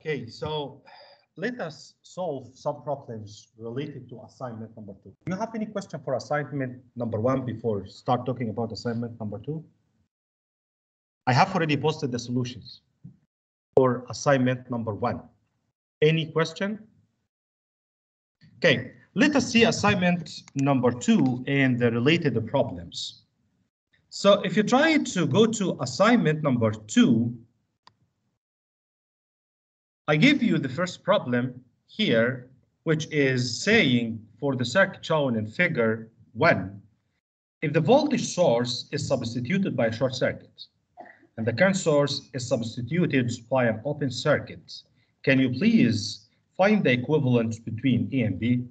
Okay, so let us solve some problems related to assignment number two. Do you have any question for assignment number one before start talking about assignment number two? I have already posted the solutions for assignment number one. Any question? Okay, let us see assignment number two and the related problems. So if you try to go to assignment number two, I give you the first problem here, which is saying for the circuit shown in figure one, if the voltage source is substituted by a short circuit and the current source is substituted by an open circuit, can you please find the equivalent between A and B?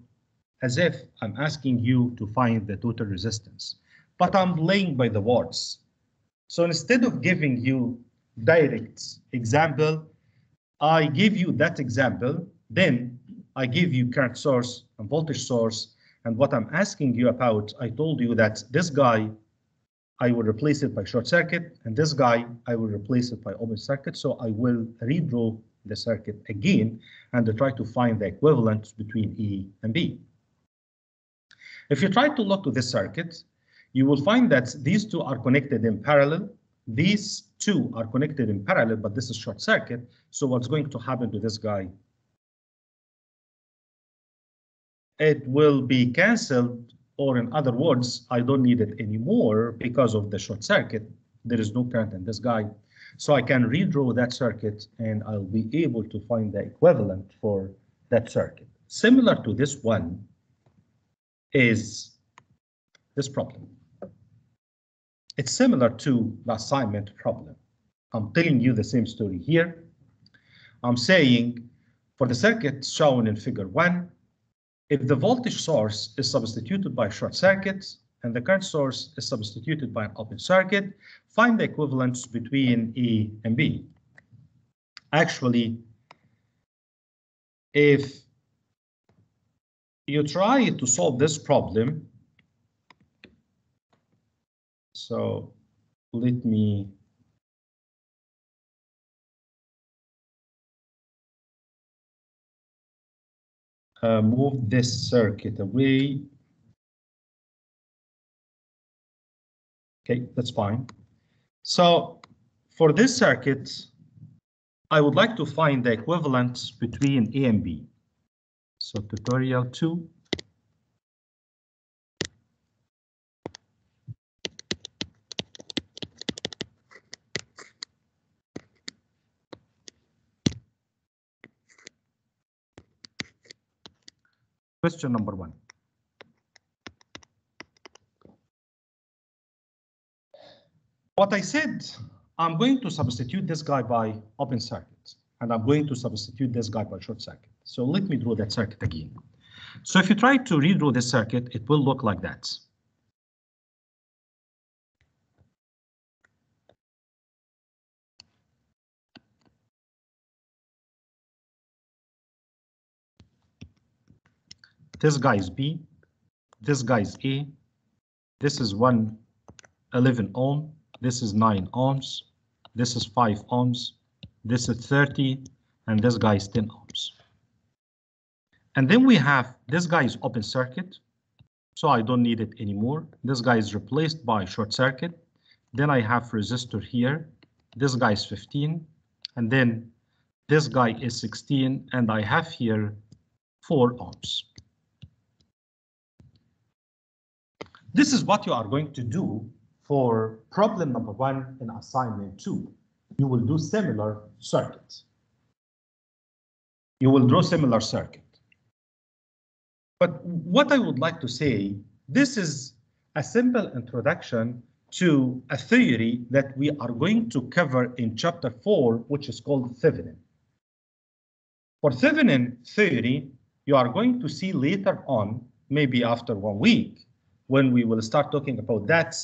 As if I'm asking you to find the total resistance, but I'm laying by the words. So instead of giving you direct example, I give you that example, then I give you current source and voltage source. And what I'm asking you about, I told you that this guy, I will replace it by short circuit, and this guy, I will replace it by open circuit. So I will redraw the circuit again and try to find the equivalent between E and B. If you try to look to this circuit, you will find that these two are connected in parallel. These two are connected in parallel, but this is short circuit. So what's going to happen to this guy? It will be cancelled, or in other words, I don't need it anymore because of the short circuit. There is no current in this guy. So I can redraw that circuit and I'll be able to find the equivalent for that circuit. Similar to this one is this problem. It's similar to the assignment problem. I'm telling you the same story here. I'm saying for the circuit shown in figure one, if the voltage source is substituted by short circuit and the current source is substituted by an open circuit, find the equivalence between E and B. Actually, if you try to solve this problem, so let me uh, move this circuit away. Okay, that's fine. So for this circuit, I would like to find the equivalence between A and B. So tutorial two. Question number one. What I said, I'm going to substitute this guy by open circuit, and I'm going to substitute this guy by short circuit. So let me draw that circuit again. So if you try to redraw this circuit, it will look like that. This guy is B, this guy is A, this is 111 ohm, this is 9 ohms, this is 5 ohms, this is 30, and this guy is 10 ohms. And then we have this guy is open circuit, so I don't need it anymore. This guy is replaced by short circuit. Then I have resistor here. This guy is 15, and then this guy is 16, and I have here 4 ohms. This is what you are going to do for problem number one in assignment two. You will do similar circuits. You will draw similar circuit. But what I would like to say, this is a simple introduction to a theory that we are going to cover in chapter four, which is called Thevenin. For Thevenin theory, you are going to see later on, maybe after one week, when we will start talking about that,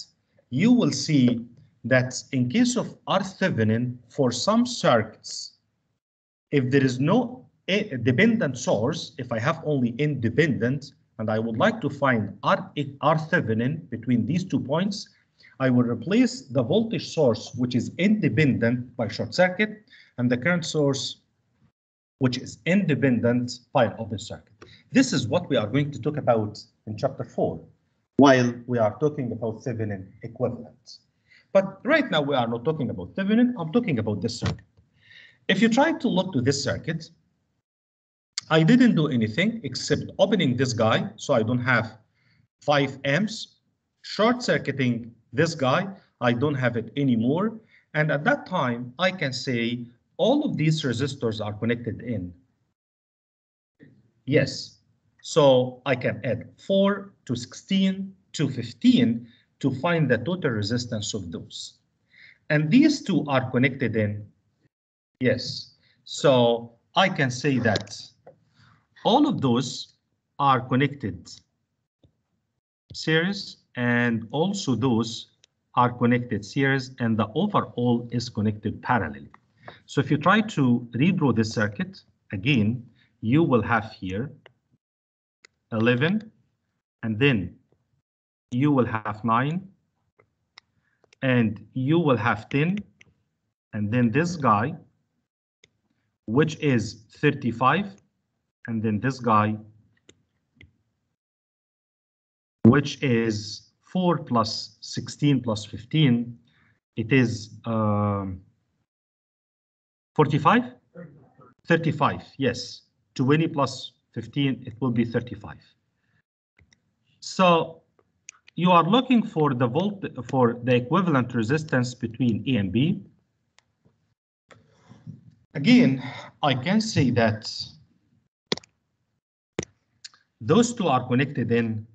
you will see that in case of R Thevenin, for some circuits, if there is no eh, dependent source, if I have only independent, and I would like to find R, R Thevenin between these two points, I will replace the voltage source, which is independent by short circuit, and the current source which is independent by open circuit. This is what we are going to talk about in chapter 4, while we are talking about Thevenin equivalent. But right now we are not talking about Thevenin, I'm talking about this circuit. If you try to look to this circuit, I didn't do anything except opening this guy, so I don't have 5 amps, short circuiting this guy, I don't have it anymore, and at that time I can say all of these resistors are connected in. Yes, so I can add 4 to 16 to 15 to find the total resistance of those. And these two are connected in. Yes, so I can say that all of those are connected series and also those are connected series and the overall is connected parallel. So if you try to redraw this circuit, again, you will have here 11, and then you will have 9, and you will have 10, and then this guy, which is 35, and then this guy, which is 4 plus 16 plus 15, it is um, 45? 35, yes. 20 plus 15, it will be 35. So you are looking for the volt for the equivalent resistance between A and B. Again, I can say that those two are connected in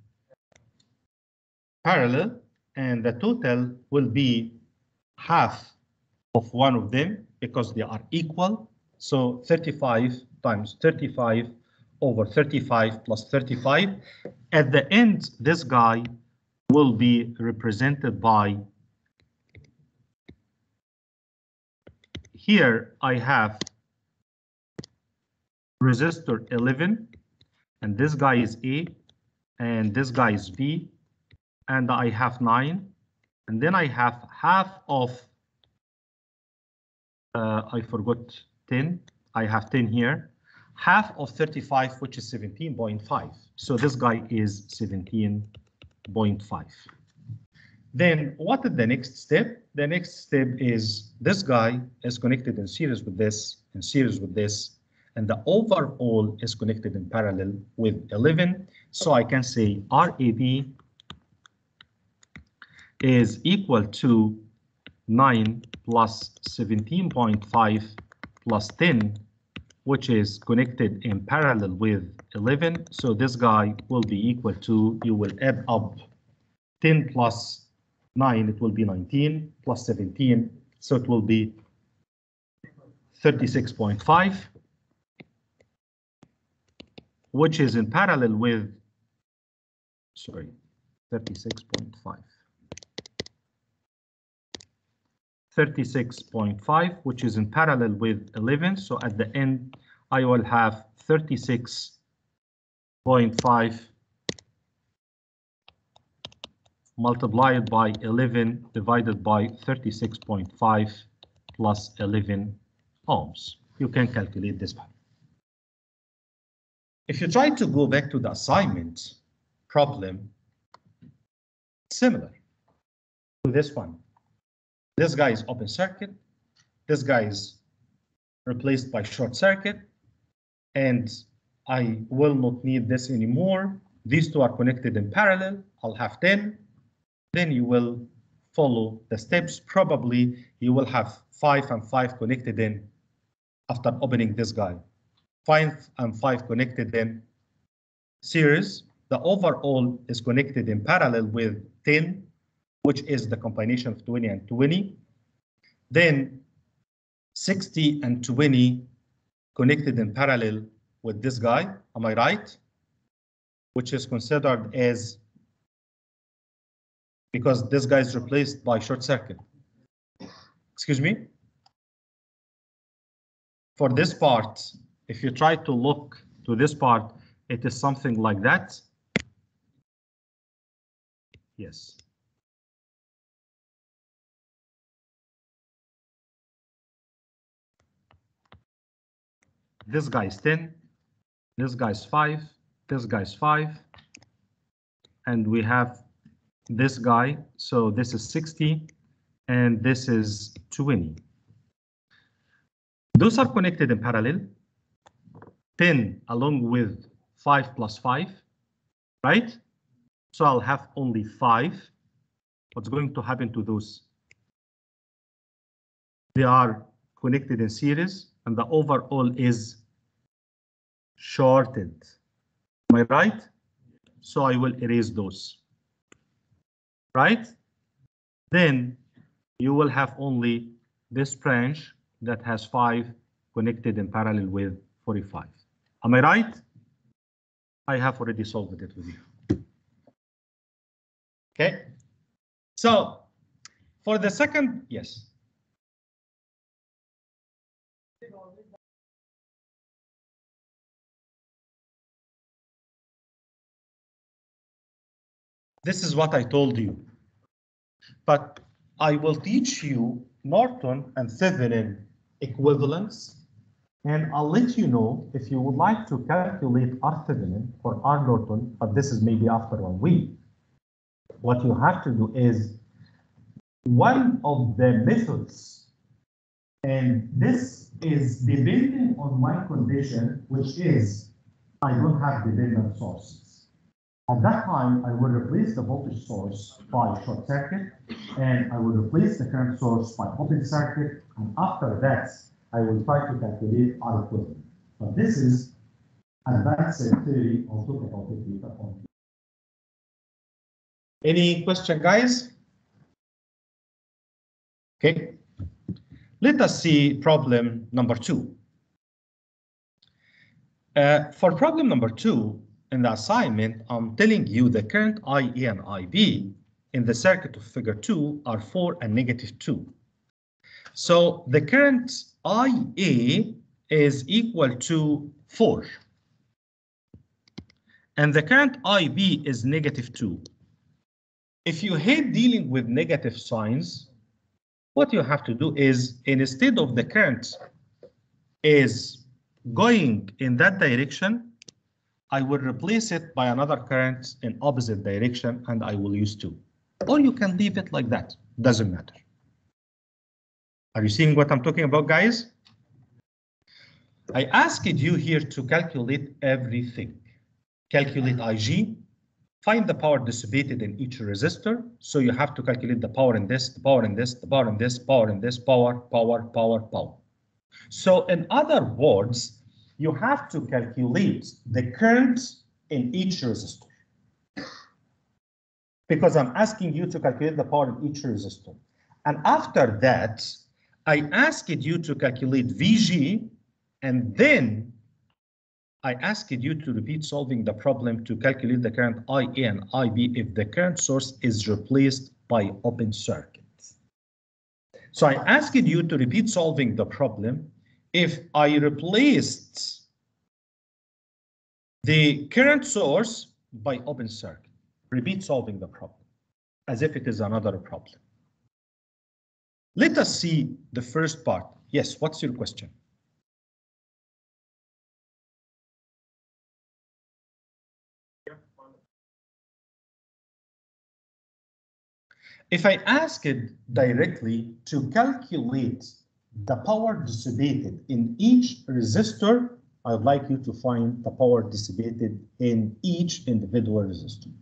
parallel and the total will be half of one of them because they are equal. So 35 times 35 over 35 plus 35. At the end, this guy will be represented by here I have resistor 11 and this guy is A and this guy is B and I have 9 and then I have half of uh, I forgot 10. I have 10 here. Half of 35, which is 17.5. So this guy is 17.5. Then what is the next step? The next step is this guy is connected in series with this, in series with this, and the overall is connected in parallel with 11. So I can say RAB is equal to 9 plus 17.5 plus 10, which is connected in parallel with 11. So this guy will be equal to, you will add up 10 plus 9, it will be 19, plus 17, so it will be 36.5, which is in parallel with, sorry, 36.5. 36.5, which is in parallel with 11. So at the end, I will have 36.5 multiplied by 11 divided by 36.5 plus 11 ohms. You can calculate this value. If you try to go back to the assignment problem, similar to this one. This guy is open circuit. This guy is replaced by short circuit. And I will not need this anymore. These two are connected in parallel. I'll have 10. Then you will follow the steps. Probably you will have 5 and 5 connected in after opening this guy. 5 and 5 connected in series. The overall is connected in parallel with 10 which is the combination of 20 and 20. Then 60 and 20 connected in parallel with this guy, am I right? Which is considered as, because this guy is replaced by short circuit. Excuse me? For this part, if you try to look to this part, it is something like that. Yes. This guy is 10, this guy is 5, this guy is 5, and we have this guy, so this is 60, and this is 20. Those are connected in parallel. 10 along with 5 plus 5, right? So I'll have only 5. What's going to happen to those? They are connected in series and the overall is shorted. Am I right? So I will erase those. Right? Then you will have only this branch that has 5 connected in parallel with 45. Am I right? I have already solved it with you. Okay. So for the second, yes. This is what I told you. But I will teach you Norton and Thevenin equivalence. And I'll let you know if you would like to calculate R Thevenin or R Norton, but this is maybe after one week. What you have to do is one of the methods, and this is depending on my condition, which is I don't have dependent sources. At that time, I will replace the voltage source by short circuit, and I will replace the current source by open circuit, and after that, I will try to calculate R equivalent. But this is advanced theory. Talk about it on. Any question, guys? Okay. Let us see problem number two. Uh, for problem number two, in the assignment, I'm telling you the current IA and IB in the circuit of figure 2 are 4 and negative 2. So the current IA is equal to 4. And the current IB is negative 2. If you hate dealing with negative signs, what you have to do is instead of the current is going in that direction, I will replace it by another current in opposite direction and I will use 2. Or you can leave it like that, doesn't matter. Are you seeing what I'm talking about, guys? I asked you here to calculate everything. Calculate IG, find the power dissipated in each resistor. So you have to calculate the power in this, the power in this, the power in this, power in this, power, power, power, power. So in other words, you have to calculate the current in each resistor. Because I'm asking you to calculate the power in each resistor. And after that, I asked you to calculate VG, and then I asked you to repeat solving the problem to calculate the current IA and IB if the current source is replaced by open circuit. So I asked you to repeat solving the problem if I replaced the current source by open circuit. Repeat solving the problem as if it is another problem. Let us see the first part. Yes, what's your question? If I ask it directly to calculate the power dissipated in each resistor, I'd like you to find the power dissipated in each individual resistor.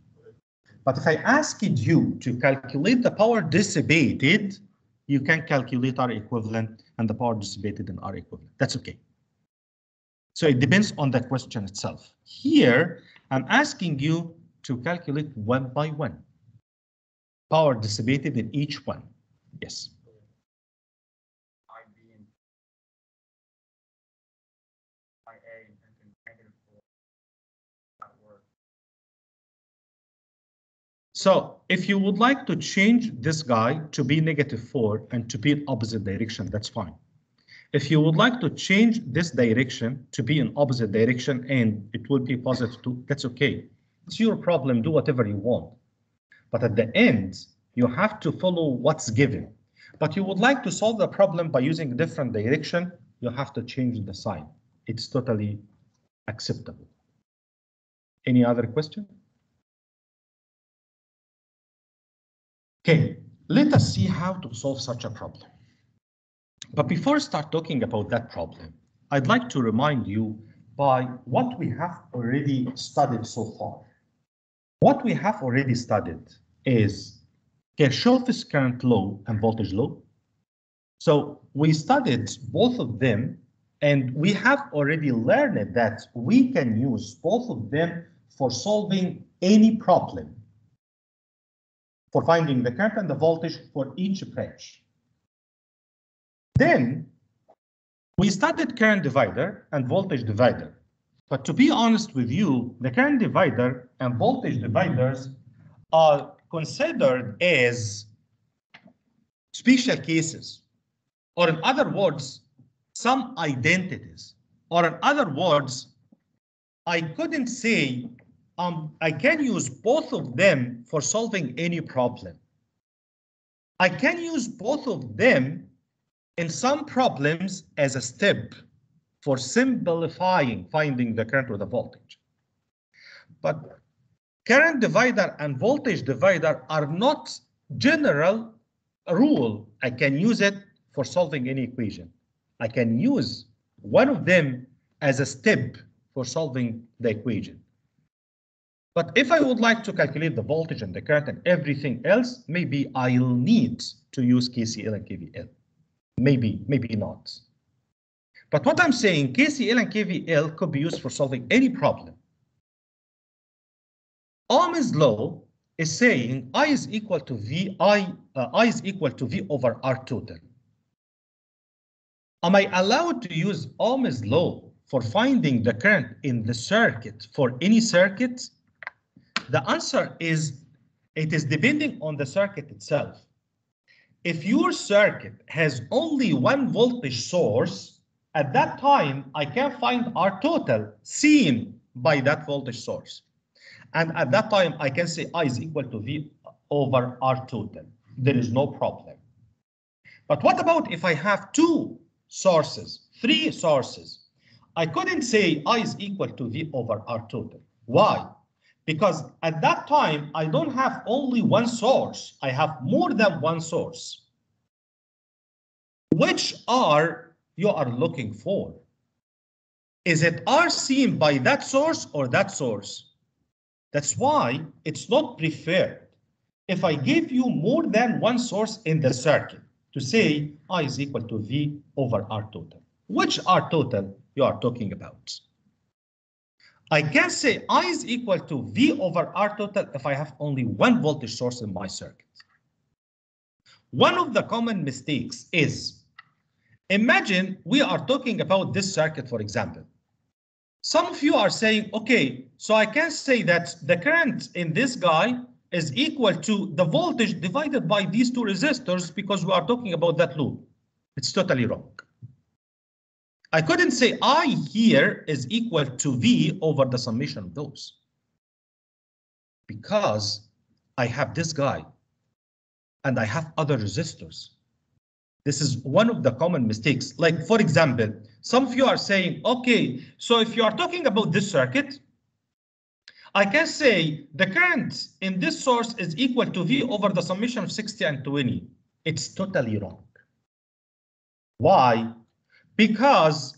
But if I asked you to calculate the power dissipated, you can calculate R equivalent and the power dissipated in R equivalent. That's okay. So it depends on the question itself. Here, I'm asking you to calculate one by one. Power dissipated in each one. Yes. So if you would like to change this guy to be negative 4 and to be in opposite direction, that's fine. If you would like to change this direction to be in opposite direction and it will be positive 2, that's okay. It's your problem, do whatever you want. But at the end, you have to follow what's given. But you would like to solve the problem by using different direction, you have to change the sign. it's totally acceptable. Any other question? Okay, let us see how to solve such a problem. But before I start talking about that problem, I'd like to remind you by what we have already studied so far. What we have already studied is Kirchhoff's current law and voltage law. So we studied both of them and we have already learned that we can use both of them for solving any problem for finding the current and the voltage for each branch. Then we studied current divider and voltage divider. But to be honest with you, the current divider and voltage dividers are considered as special cases, or in other words, some identities, or in other words, I couldn't say um, I can use both of them for solving any problem. I can use both of them in some problems as a step for simplifying finding the current or the voltage. But current divider and voltage divider are not general rule. I can use it for solving any equation. I can use one of them as a step for solving the equation. But if I would like to calculate the voltage and the current and everything else, maybe I'll need to use KCL and KVL. Maybe, maybe not. But what I'm saying, KCL and KVL could be used for solving any problem. Ohm's law is saying I is equal to V, I, uh, I is equal to V over R total. Am I allowed to use Ohm's law for finding the current in the circuit for any circuit? The answer is it is depending on the circuit itself. If your circuit has only one voltage source, at that time, I can find R total seen by that voltage source. And at that time, I can say I is equal to V over R total. There is no problem. But what about if I have two sources, three sources? I couldn't say I is equal to V over R total. Why? Because at that time, I don't have only one source. I have more than one source. Which R you are looking for? Is it R seen by that source or that source? That's why it's not preferred. If I give you more than one source in the circuit to say I is equal to V over R total. Which R total you are talking about? I can say I is equal to V over R total if I have only one voltage source in my circuit. One of the common mistakes is, imagine we are talking about this circuit, for example. Some of you are saying, okay, so I can say that the current in this guy is equal to the voltage divided by these two resistors because we are talking about that loop. It's totally wrong. I couldn't say I here is equal to V over the summation of those. Because I have this guy and I have other resistors. This is one of the common mistakes. Like, for example, some of you are saying, OK, so if you are talking about this circuit, I can say the current in this source is equal to V over the summation of 60 and 20. It's totally wrong. Why? Because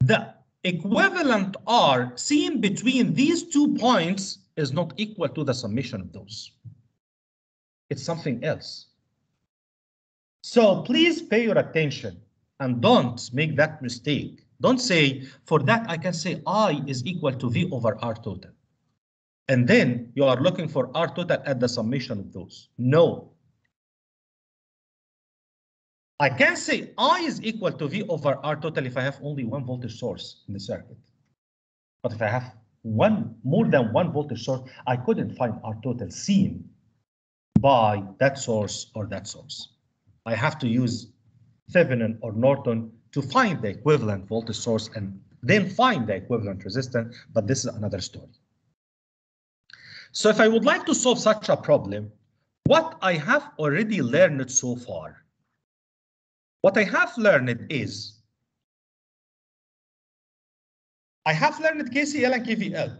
the equivalent R seen between these two points is not equal to the summation of those. It's something else. So please pay your attention and don't make that mistake. Don't say, for that I can say I is equal to V over R total. And then you are looking for R total at the summation of those. No, I can say I is equal to V over R total if I have only one voltage source in the circuit. But if I have one more than one voltage source, I couldn't find R total seen by that source or that source. I have to use Thevenin or Norton to find the equivalent voltage source and then find the equivalent resistance, but this is another story. So if I would like to solve such a problem, what I have already learned so far what I have learned is I have learned KCL and KVL.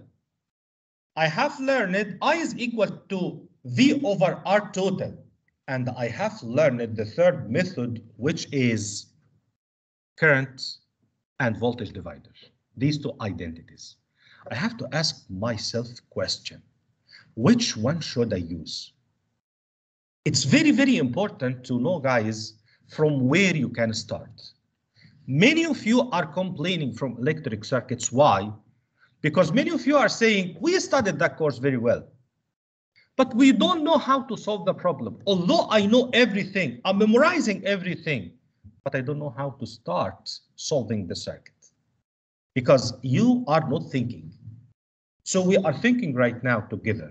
I have learned I is equal to V over R total. And I have learned the third method, which is current and voltage divider. These two identities. I have to ask myself question. Which one should I use? It's very, very important to know, guys, from where you can start. Many of you are complaining from electric circuits. Why? Because many of you are saying, we studied that course very well, but we don't know how to solve the problem. Although I know everything, I'm memorizing everything, but I don't know how to start solving the circuit because you are not thinking. So we are thinking right now together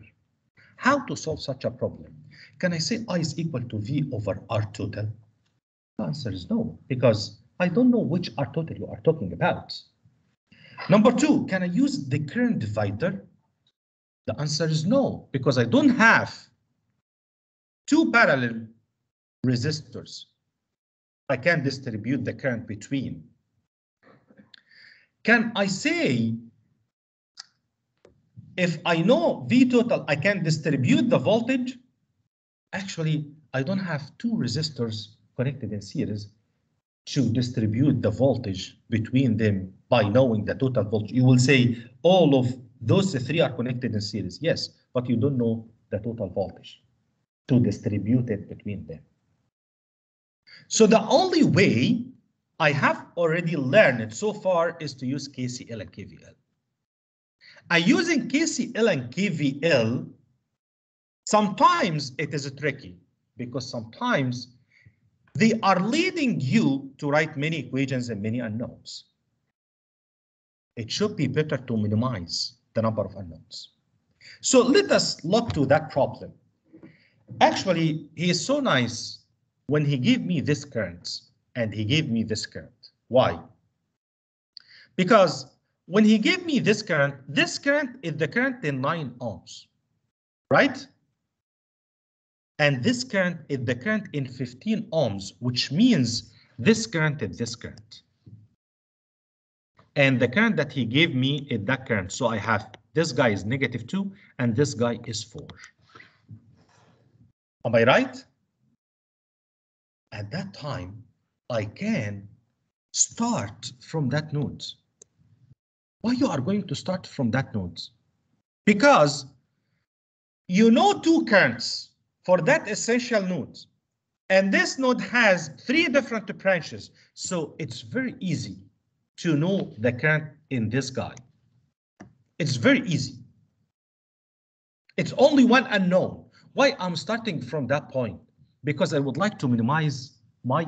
how to solve such a problem. Can I say I is equal to V over R total? The answer is no, because I don't know which R total you are talking about. Number two, can I use the current divider? The answer is no, because I don't have two parallel resistors. I can distribute the current between. Can I say if I know V total, I can distribute the voltage? Actually, I don't have two resistors connected in series to distribute the voltage between them by knowing the total voltage. You will say all of those three are connected in series. Yes, but you don't know the total voltage to distribute it between them. So the only way I have already learned so far is to use KCL and KVL. I using KCL and KVL, sometimes it is tricky because sometimes they are leading you to write many equations and many unknowns. It should be better to minimize the number of unknowns. So let us look to that problem. Actually, he is so nice when he gave me this current and he gave me this current. Why? Because when he gave me this current, this current is the current in 9 ohms, right? And this current is the current in 15 ohms, which means this current is this current. And the current that he gave me is that current. So I have this guy is negative 2 and this guy is 4. Am I right? At that time, I can start from that node. Why you are going to start from that node? Because you know two currents for that essential node. And this node has three different branches. So it's very easy to know the current in this guy. It's very easy. It's only one unknown. Why I'm starting from that point? Because I would like to minimize my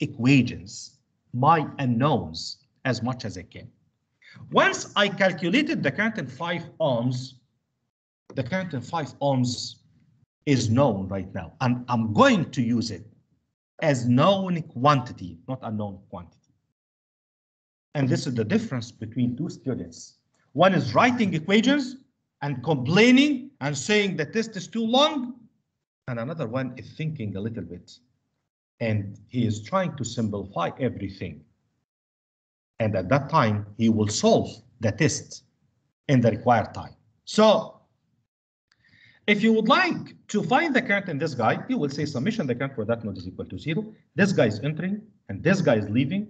equations, my unknowns as much as I can. Once I calculated the current in 5 ohms, the current in 5 ohms is known right now, and I'm going to use it as known quantity, not unknown quantity. And this is the difference between two students. One is writing equations and complaining and saying the test is too long, and another one is thinking a little bit. And he is trying to simplify everything. And at that time, he will solve the test in the required time. So if you would like to find the current in this guy, you will say summation the current for that node is equal to zero. This guy is entering and this guy is leaving.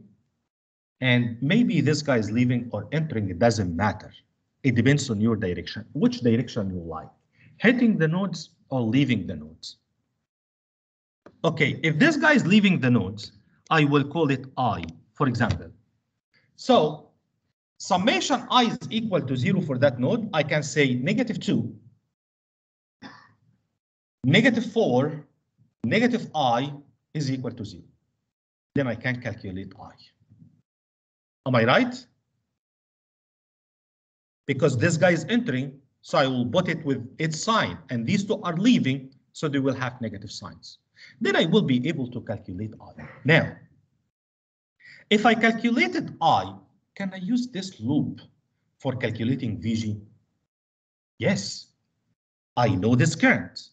And maybe this guy is leaving or entering, it doesn't matter. It depends on your direction, which direction you like, hitting the nodes or leaving the nodes. Okay, if this guy is leaving the nodes, I will call it I, for example. So summation I is equal to zero for that node. I can say negative two negative 4, negative i is equal to 0. Then I can calculate i. Am I right? Because this guy is entering, so I will put it with its sign, and these two are leaving, so they will have negative signs. Then I will be able to calculate i. Now, if I calculated i, can I use this loop for calculating VG? Yes, I know this current.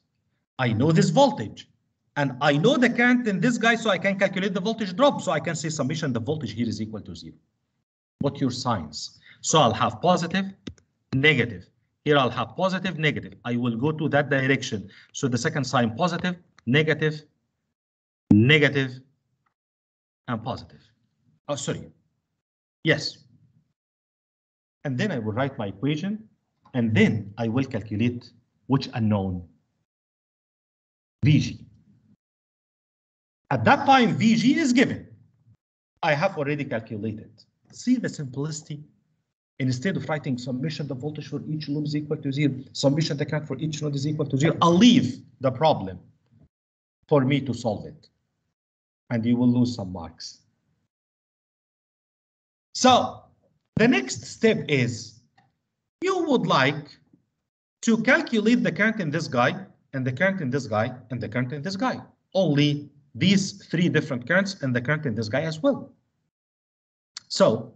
I know this voltage and I know the current in this guy, so I can calculate the voltage drop. So I can say summation, the voltage here is equal to zero. What your signs? So I'll have positive, negative. Here I'll have positive, negative. I will go to that direction. So the second sign positive, negative, negative, and positive. Oh, sorry. Yes. And then I will write my equation, and then I will calculate which unknown VG. At that time, VG is given. I have already calculated. See the simplicity? Instead of writing summation, the voltage for each loop is equal to zero, summation the current for each node is equal to zero, I'll leave the problem for me to solve it. And you will lose some marks. So the next step is you would like to calculate the current in this guy and the current in this guy and the current in this guy. Only these three different currents and the current in this guy as well. So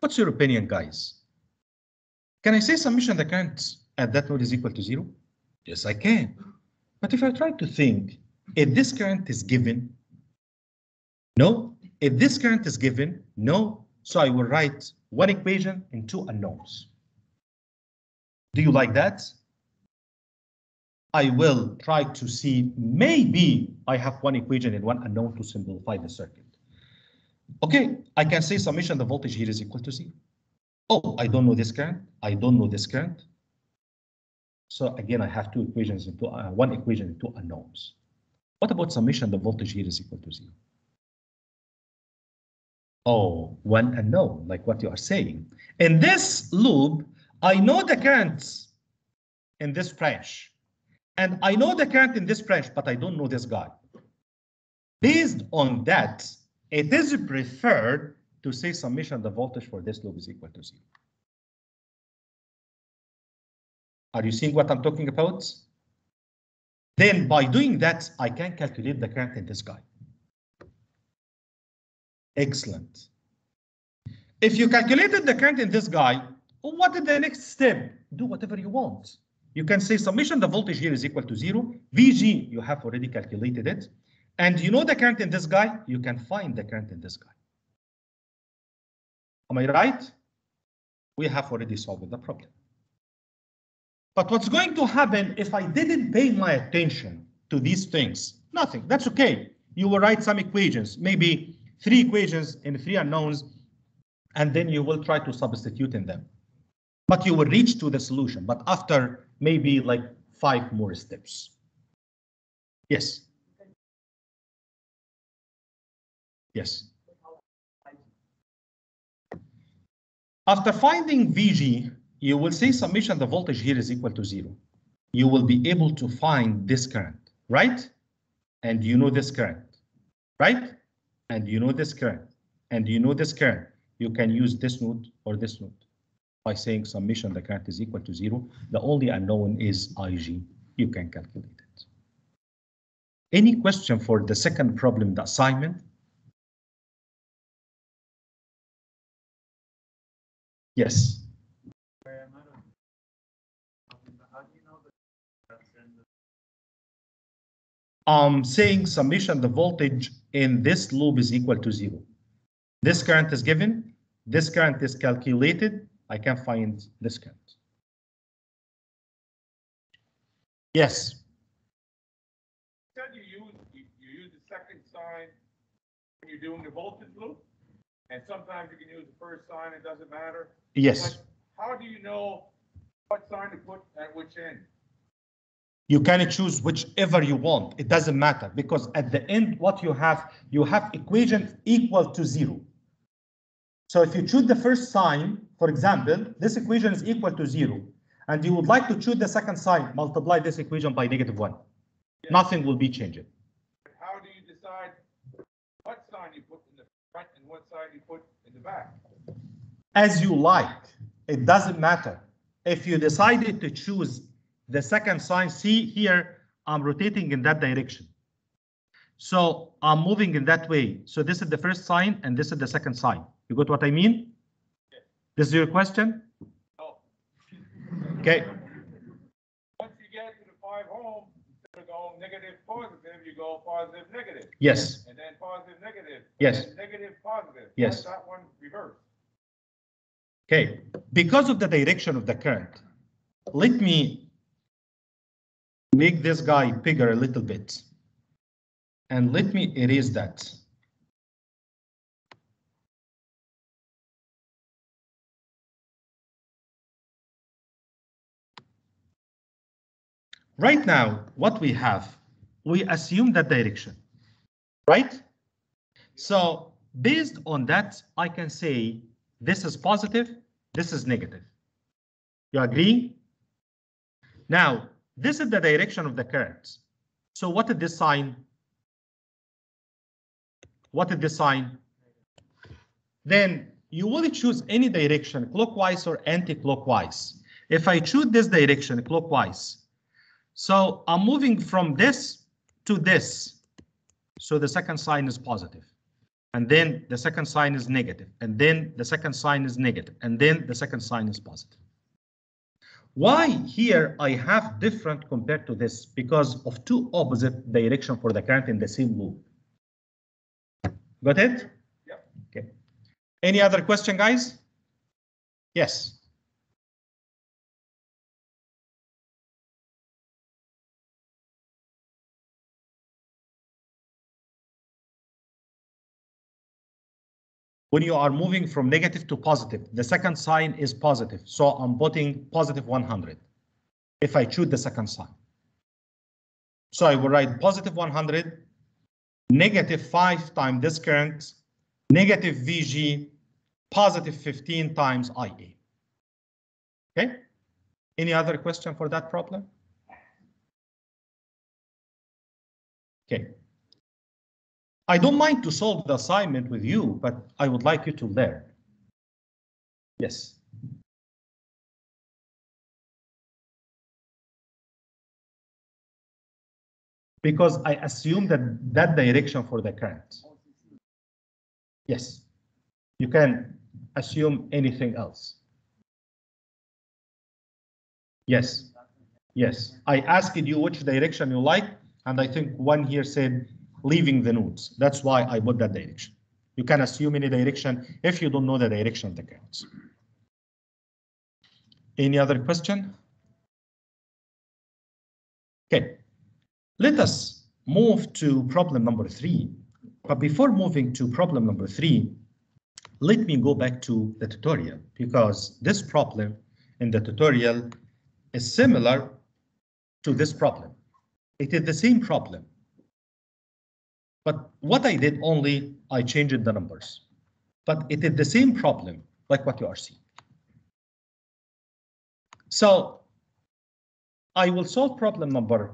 what's your opinion, guys? Can I say summation the currents at that node is equal to zero? Yes, I can. But if I try to think, if this current is given, no. If this current is given, no. So I will write one equation and two unknowns. Do you like that? I will try to see, maybe I have one equation and one unknown to simplify the circuit. Okay, I can say summation the voltage here is equal to zero. Oh, I don't know this current. I don't know this current. So again, I have two equations into uh, one equation and two unknowns. What about summation the voltage here is equal to zero? Oh, one unknown, like what you are saying. In this loop, I know the currents in this branch. And I know the current in this branch, but I don't know this guy. Based on that, it is preferred to say summation the voltage for this loop is equal to zero. Are you seeing what I'm talking about? Then by doing that, I can calculate the current in this guy. Excellent. If you calculated the current in this guy, what is the next step? Do whatever you want. You can say summation the voltage here is equal to zero. VG, you have already calculated it. And you know the current in this guy, you can find the current in this guy. Am I right? We have already solved the problem. But what's going to happen if I didn't pay my attention to these things? Nothing. That's okay. You will write some equations, maybe three equations in three unknowns, and then you will try to substitute in them. But you will reach to the solution, but after maybe like five more steps. Yes. Yes. After finding VG, you will say summation the voltage here is equal to zero. You will be able to find this current, right? And you know this current, right? And you know this current, and you know this current. You can use this node or this node by saying summation the current is equal to zero. The only unknown is IG. You can calculate it. Any question for the second problem, the assignment? Yes. I'm saying summation the voltage in this loop is equal to zero. This current is given, this current is calculated, I can find this current. Yes. said you use, you, you use the second sign when you're doing the voltage loop, and sometimes you can use the first sign, it doesn't matter. Yes. But how do you know what sign to put at which end? You can choose whichever you want. It doesn't matter because at the end, what you have, you have equation equal to zero. So if you choose the first sign, for example, this equation is equal to zero, and you would like to choose the second sign, multiply this equation by negative one. Nothing will be changing. How do you decide what sign you put in the front and what sign you put in the back? As you like, it doesn't matter. If you decided to choose the second sign, see here, I'm rotating in that direction. So I'm moving in that way. So this is the first sign and this is the second sign. You got what I mean? This is your question? No. Okay. Once you get to the five ohm, instead of going negative, positive, you go positive, negative. Yes. And then positive, negative. Yes. Negative, positive. Yes. That one reverse. Okay, because of the direction of the current, let me make this guy bigger a little bit. And let me erase that. Right now, what we have, we assume that direction, right? So based on that, I can say this is positive, this is negative. You agree? Now, this is the direction of the current. So what is this sign? What is this sign? Then you will choose any direction, clockwise or anti-clockwise. If I choose this direction, clockwise, so I'm moving from this to this. So the second sign is positive. And then the second sign is negative. And then the second sign is negative. And then the second sign is positive. Why here I have different compared to this? Because of two opposite direction for the current in the same loop. Got it? Yeah. Okay. Any other question, guys? Yes. When you are moving from negative to positive, the second sign is positive. So I'm putting positive 100 if I choose the second sign. So I will write positive 100, negative 5 times this current, negative VG, positive 15 times IA. Okay? Any other question for that problem? Okay. I don't mind to solve the assignment with you, but I would like you to learn. Yes. Because I assume that that direction for the current. Yes. You can assume anything else. Yes. Yes. I asked you which direction you like, and I think one here said leaving the nodes. That's why I put that direction. You can assume any direction if you don't know the direction of the counts. Any other question? Okay, let us move to problem number three. But before moving to problem number three, let me go back to the tutorial because this problem in the tutorial is similar to this problem. It is the same problem. But what I did only, I changed the numbers. But it is the same problem like what you are seeing. So I will solve problem number,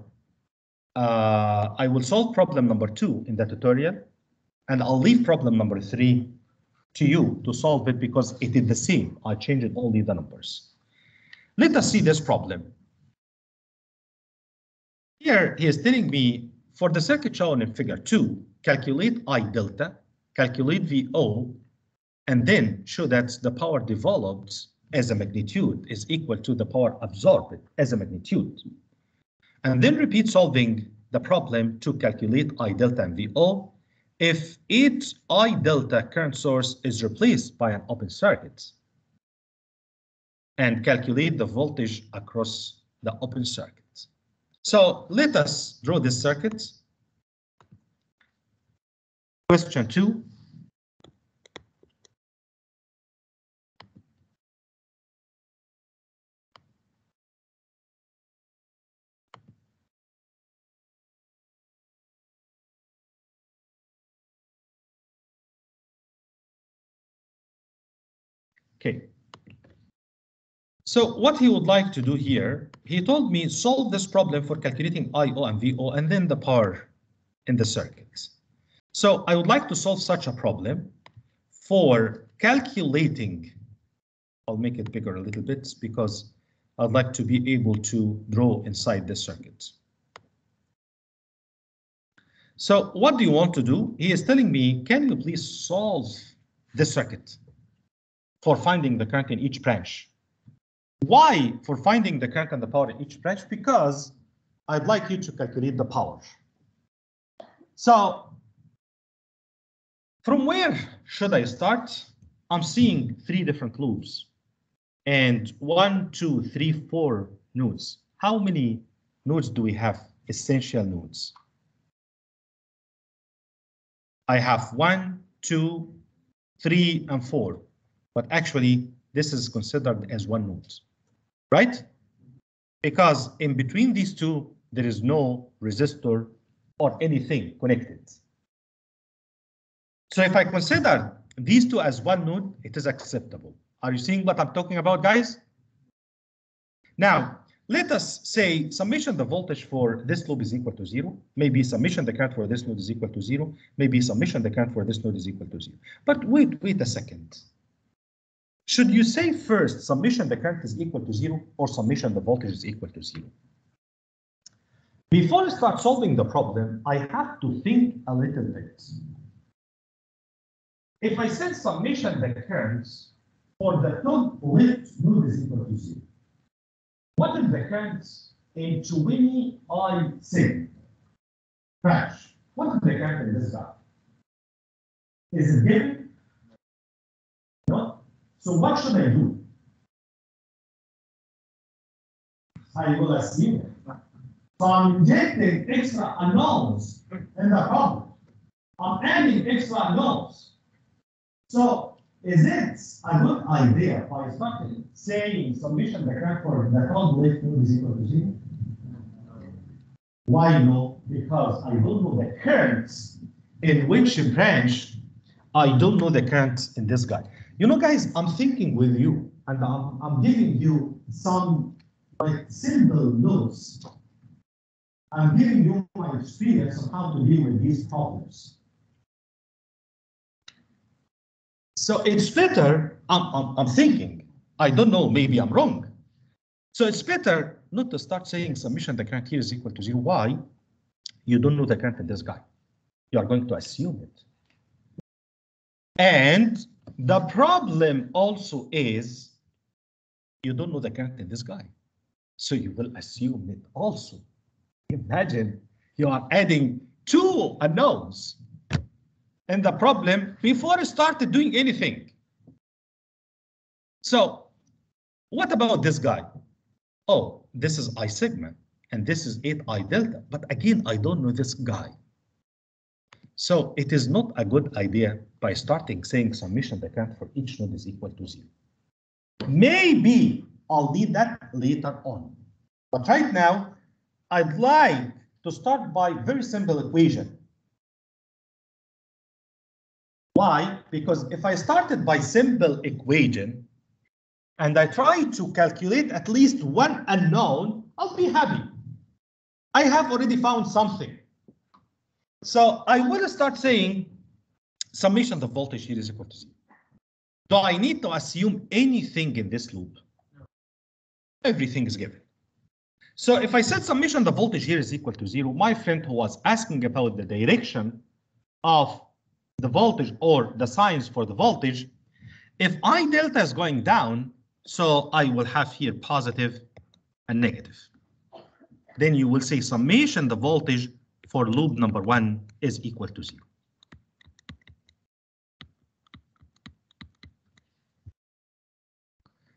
uh, I will solve problem number two in the tutorial, and I'll leave problem number three to you to solve it because it is the same. I changed only the numbers. Let us see this problem. Here he is telling me for the circuit shown in figure 2, calculate I delta, calculate VO, and then show that the power developed as a magnitude is equal to the power absorbed as a magnitude. And then repeat solving the problem to calculate I delta and VO if each I delta current source is replaced by an open circuit and calculate the voltage across the open circuit. So let us draw this circuit. Question two. Okay. So what he would like to do here, he told me solve this problem for calculating IO and VO and then the power in the circuits. So I would like to solve such a problem for calculating, I'll make it bigger a little bit because I'd like to be able to draw inside the circuit. So what do you want to do? He is telling me, can you please solve this circuit for finding the current in each branch? Why for finding the current and the power in each branch? Because I'd like you to calculate the power. So from where should I start? I'm seeing three different loops. and one, two, three, four nodes. How many nodes do we have? Essential nodes. I have one, two, three, and four, but actually this is considered as one node, right? Because in between these two, there is no resistor or anything connected. So if I consider these two as one node, it is acceptable. Are you seeing what I'm talking about, guys? Now, let us say summation the voltage for this loop is equal to zero. Maybe summation the current for this node is equal to zero. Maybe summation the current for this node is equal to zero. But wait, wait a second. Should you say first summation the current is equal to zero or summation the voltage is equal to zero? Before I start solving the problem, I have to think a little bit. If I said summation the currents for the top left node is equal to zero, what is the current in 20 I sig crash? What is the current in this guy? Is it given? So what should I do? I will assume. So I'm injecting extra unknowns in the problem. I'm adding extra unknowns. So is it a good idea by starting saying summation the current for the node is equal to zero? Why no? Because I don't know the currents in which branch. I don't know the current in this guy. You know, guys, I'm thinking with you, and I'm, I'm giving you some like simple notes. I'm giving you my experience on how to deal with these problems. So it's better, I'm, I'm, I'm thinking, I don't know, maybe I'm wrong. So it's better not to start saying summation the current here is equal to zero. Why? You don't know the current in this guy. You are going to assume it. And the problem also is you don't know the character in this guy. So you will assume it also. Imagine you are adding two unknowns and the problem before I started doing anything. So what about this guy? Oh, this is I sigma and this is 8 I delta. But again, I don't know this guy. So it is not a good idea by starting saying summation current for each node is equal to zero. Maybe I'll need that later on. But right now, I'd like to start by very simple equation. Why? Because if I started by simple equation and I try to calculate at least one unknown, I'll be happy. I have already found something. So I will start saying summation of the voltage here is equal to zero. Do I need to assume anything in this loop? Everything is given. So if I said summation the voltage here is equal to zero, my friend who was asking about the direction of the voltage or the signs for the voltage, if I delta is going down, so I will have here positive and negative. Then you will say summation the voltage for loop number one is equal to zero.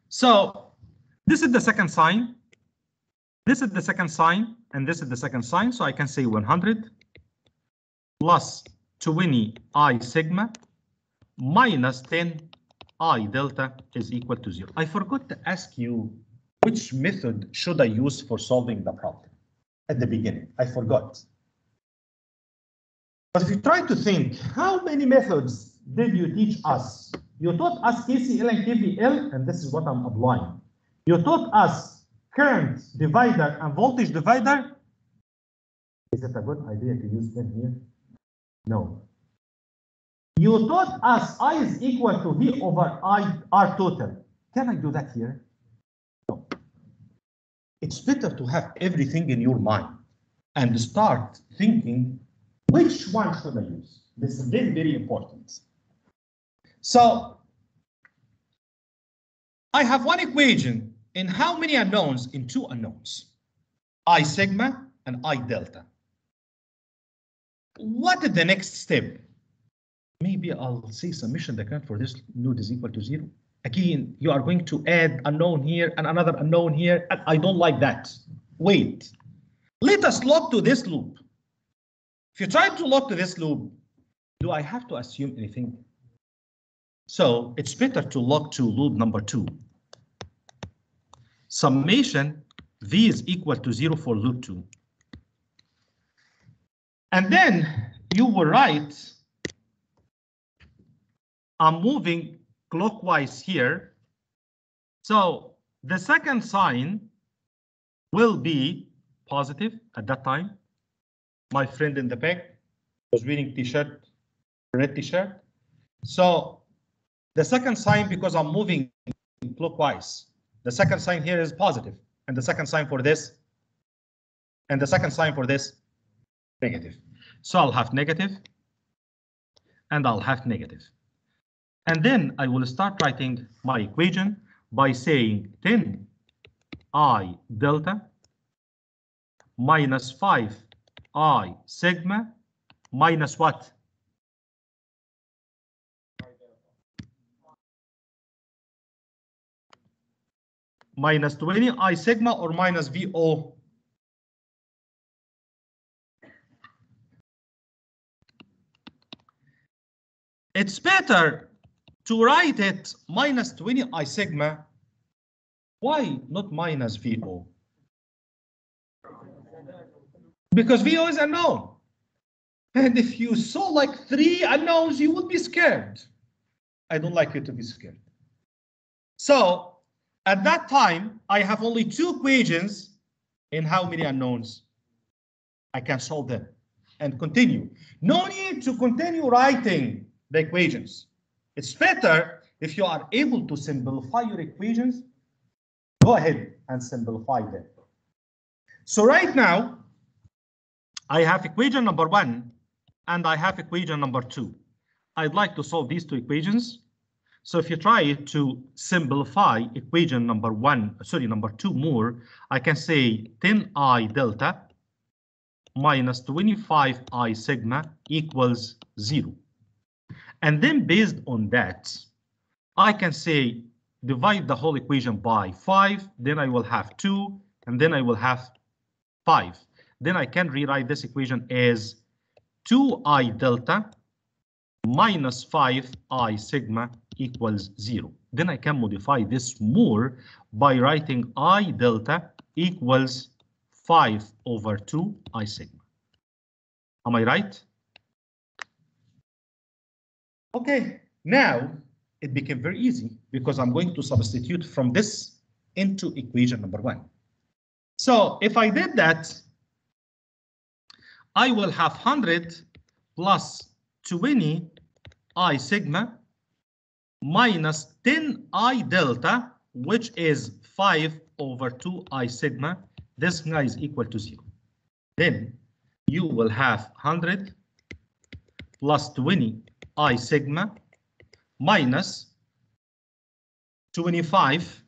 So this is the second sign. This is the second sign, and this is the second sign. So I can say 100 plus 20 I sigma minus 10 I delta is equal to zero. I forgot to ask you which method should I use for solving the problem at the beginning. I forgot. But if you try to think, how many methods did you teach us? You taught us KCL and KVL, and this is what I'm applying. You taught us current divider and voltage divider. Is it a good idea to use them here? No. You taught us I is equal to V over I R total. Can I do that here? No. It's better to have everything in your mind and start thinking which one should I use? This is very, very important. So I have one equation in how many unknowns? In two unknowns, I sigma and I delta. What is the next step? Maybe I'll say summation the current for this node is equal to zero. Again, you are going to add unknown here and another unknown here, and I don't like that. Wait. Let us log to this loop. If you try to to this loop, do I have to assume anything? So it's better to log to loop number two. Summation v is equal to zero for loop two. And then you will write, I'm moving clockwise here. So the second sign will be positive at that time. My friend in the back was wearing t-shirt, red t-shirt. So the second sign, because I'm moving clockwise, the second sign here is positive, and the second sign for this, and the second sign for this, negative. So I'll have negative, and I'll have negative. And then I will start writing my equation by saying 10 i delta minus 5 i sigma minus what? Minus 20 i sigma or minus VO? It's better to write it minus 20 i sigma. Why not minus VO? Because VO is unknown. And if you saw like three unknowns, you would be scared. I don't like you to be scared. So at that time, I have only two equations in how many unknowns? I can solve them and continue. No need to continue writing the equations. It's better if you are able to simplify your equations, go ahead and simplify them. So right now, I have equation number one and I have equation number two. I'd like to solve these two equations. So if you try to simplify equation number one, sorry, number two more, I can say 10i delta minus 25i sigma equals zero. And then based on that, I can say divide the whole equation by 5, then I will have 2, and then I will have 5. Then I can rewrite this equation as 2i delta minus 5i sigma equals 0. Then I can modify this more by writing i delta equals 5 over 2 i sigma. Am I right? Okay, now it became very easy because I'm going to substitute from this into equation number one. So if I did that, I will have 100 plus 20 i sigma minus 10 i delta, which is 5 over 2 i sigma. This guy is equal to 0. Then you will have 100 plus 20 i sigma minus 25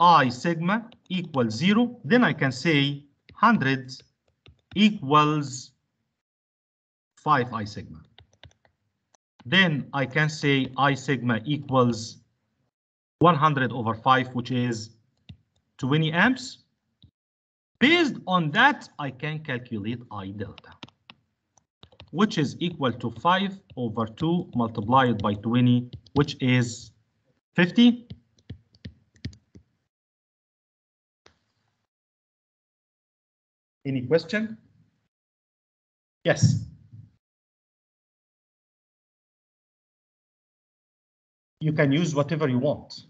i sigma equals 0. Then I can say 100 equals 5 i sigma. Then I can say i sigma equals 100 over 5, which is 20 amps. Based on that, I can calculate I delta, which is equal to 5 over 2 multiplied by 20, which is 50. Any question? Yes. You can use whatever you want.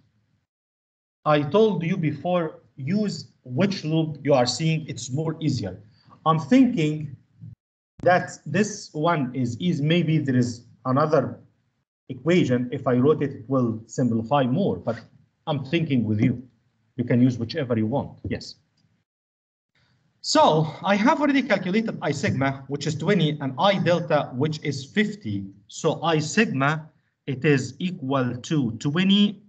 I told you before, use which loop you are seeing, it's more easier. I'm thinking that this one is easy. Maybe there is another equation. If I wrote it, it will simplify more, but I'm thinking with you. You can use whichever you want. Yes. So I have already calculated I sigma, which is 20, and I delta, which is 50. So I sigma, it is equal to 20.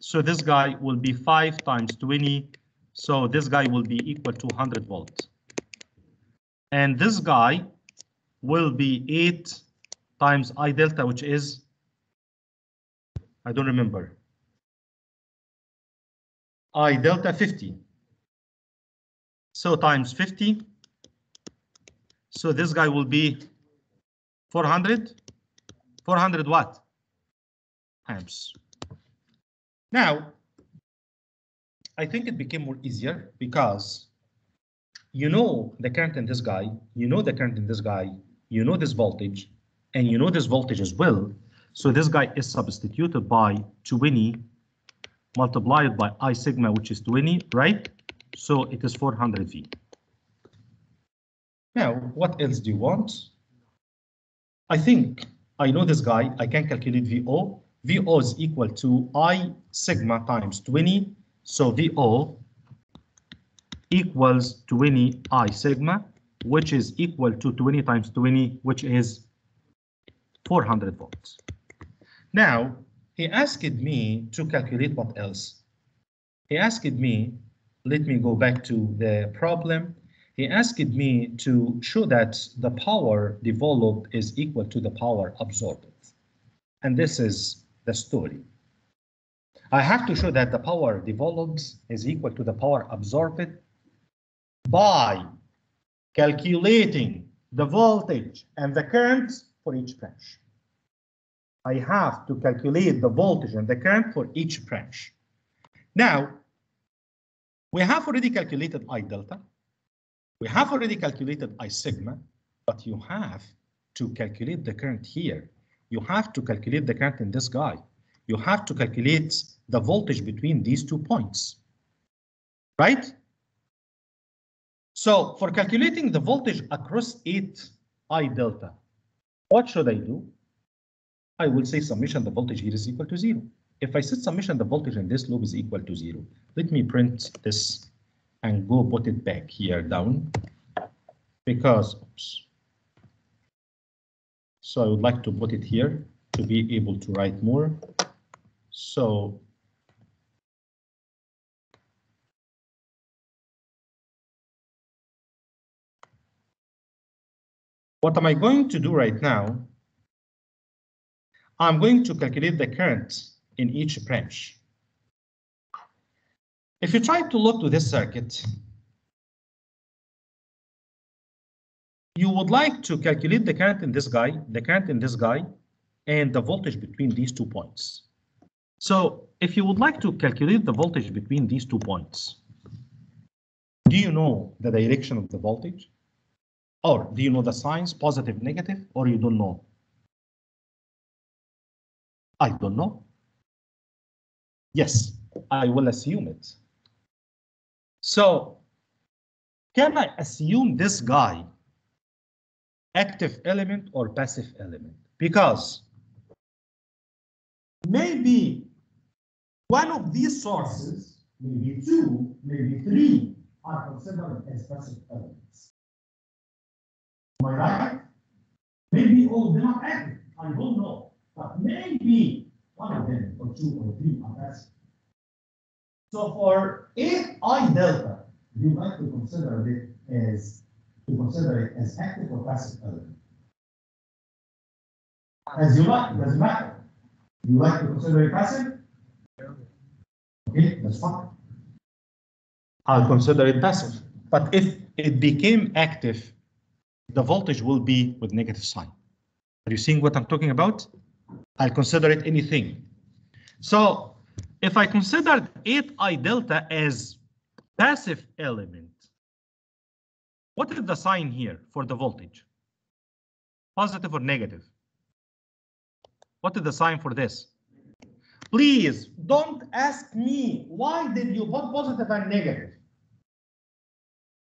So this guy will be 5 times 20. So this guy will be equal to 100 volts. And this guy will be 8 times I delta, which is I don't remember. I delta 50. So times 50. So this guy will be 400. 400 what? Amps. Now, I think it became more easier because you know the current in this guy, you know the current in this guy, you know this voltage, and you know this voltage as well. So this guy is substituted by 20 multiplied by I sigma, which is 20, right? So it is 400 V. Now, what else do you want? I think I know this guy, I can calculate VO. VO is equal to I sigma times 20. So VO equals 20 I sigma, which is equal to 20 times 20, which is 400 volts. Now, he asked me to calculate what else? He asked me, let me go back to the problem. He asked me to show that the power developed is equal to the power absorbed. And this is the story. I have to show that the power developed is equal to the power absorbed by calculating the voltage and the current for each branch. I have to calculate the voltage and the current for each branch. Now, we have already calculated I delta. We have already calculated I sigma, but you have to calculate the current here. You have to calculate the current in this guy. You have to calculate the voltage between these two points. Right? So for calculating the voltage across 8 I delta, what should I do? I will say summation the voltage here is equal to zero. If I set summation the voltage in this loop is equal to zero, let me print this and go put it back here down because oops. So I would like to put it here to be able to write more. So what am I going to do right now? I'm going to calculate the current in each branch. If you try to look to this circuit, you would like to calculate the current in this guy, the current in this guy, and the voltage between these two points. So if you would like to calculate the voltage between these two points, do you know the direction of the voltage? Or do you know the signs, positive, negative, or you don't know? I don't know. Yes, I will assume it. So can I assume this guy active element or passive element? Because maybe one of these sources, maybe two, maybe three, are considered as passive elements. Am I right? Maybe all of them are active. I don't know. But maybe one of them or two or three are passive. So for 8i delta, you like to consider it as to consider it as active or passive element. As you like, it doesn't matter. You like to consider it passive? Okay, that's fine. I'll consider it passive. But if it became active, the voltage will be with negative sign. Are you seeing what I'm talking about? I'll consider it anything. So if I consider 8i delta as passive element, what is the sign here for the voltage? Positive or negative? What is the sign for this? Please don't ask me why did you put positive and negative.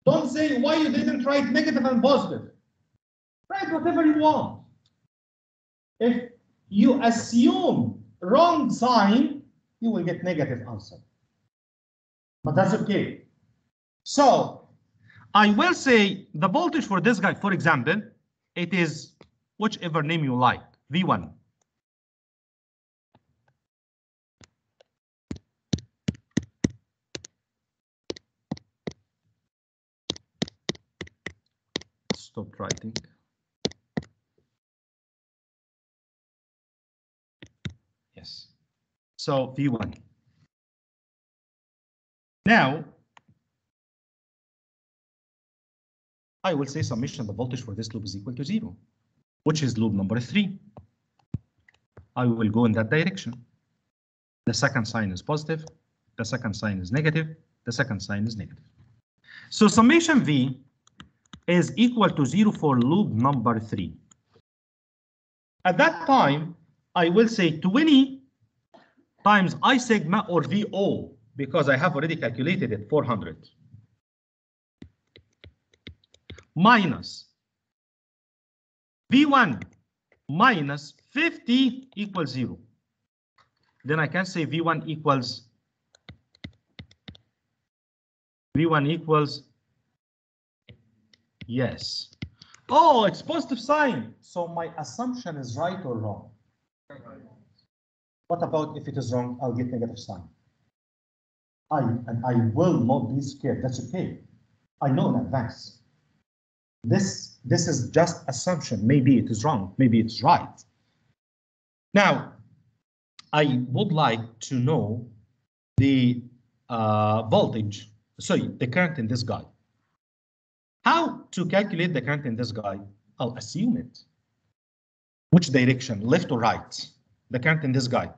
Don't say why you didn't write negative and positive. Write whatever you want. If you assume wrong sign, you will get negative answer. But that's okay. So I will say the voltage for this guy, for example, it is whichever name you like, V1. Stop writing. Yes. So V1. Now, I will say summation of the voltage for this loop is equal to zero, which is loop number three. I will go in that direction. The second sign is positive, the second sign is negative, the second sign is negative. So summation V is equal to zero for loop number three. At that time, I will say 20 times I sigma or VO because I have already calculated it 400 minus V1 minus 50 equals 0. Then I can say V1 equals V1 equals yes. Oh, it's positive sign. So my assumption is right or wrong? What about if it is wrong, I'll get negative sign. I and I will not be scared. That's okay. I know in advance. This this is just assumption. Maybe it is wrong. Maybe it's right. Now, I would like to know the uh, voltage. Sorry, the current in this guy. How to calculate the current in this guy? I'll assume it. Which direction, left or right? The current in this guy.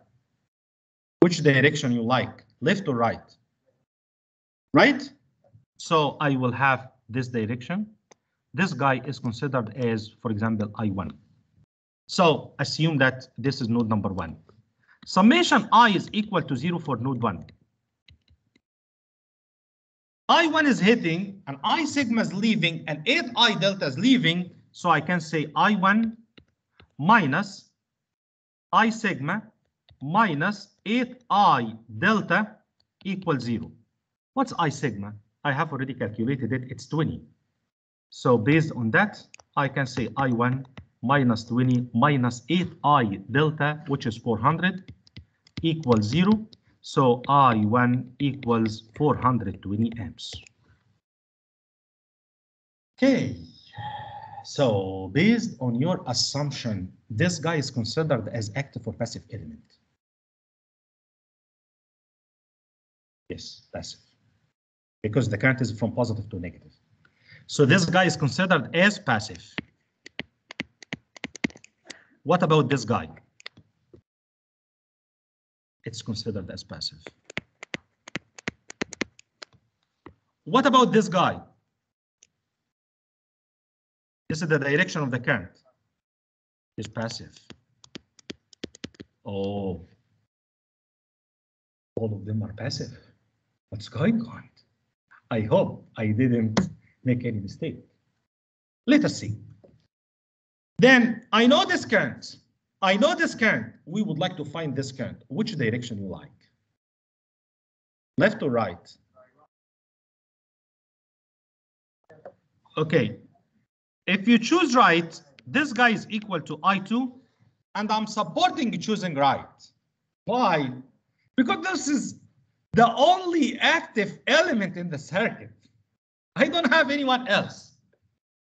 Which direction you like, left or right? Right? So I will have this direction. This guy is considered as, for example, I1. So assume that this is node number one. Summation I is equal to zero for node one. I1 is hitting and I sigma is leaving and 8I delta is leaving. So I can say I1 minus I sigma minus 8I delta equals zero. What's I sigma? I have already calculated it. It's 20. So based on that, I can say I1 minus 20 minus 8I delta, which is 400, equals 0. So I1 equals 420 amps. Okay, so based on your assumption, this guy is considered as active or passive element. Yes, passive. Because the current is from positive to negative. So this guy is considered as passive. What about this guy? It's considered as passive. What about this guy? This is the direction of the current. Is passive. Oh. All of them are passive. What's going on? I hope I didn't make any mistake. Let us see. Then I know this current. I know this current. We would like to find this current. Which direction you like? Left or right? Okay. If you choose right, this guy is equal to I2, and I'm supporting choosing right. Why? Because this is the only active element in the circuit. I don't have anyone else.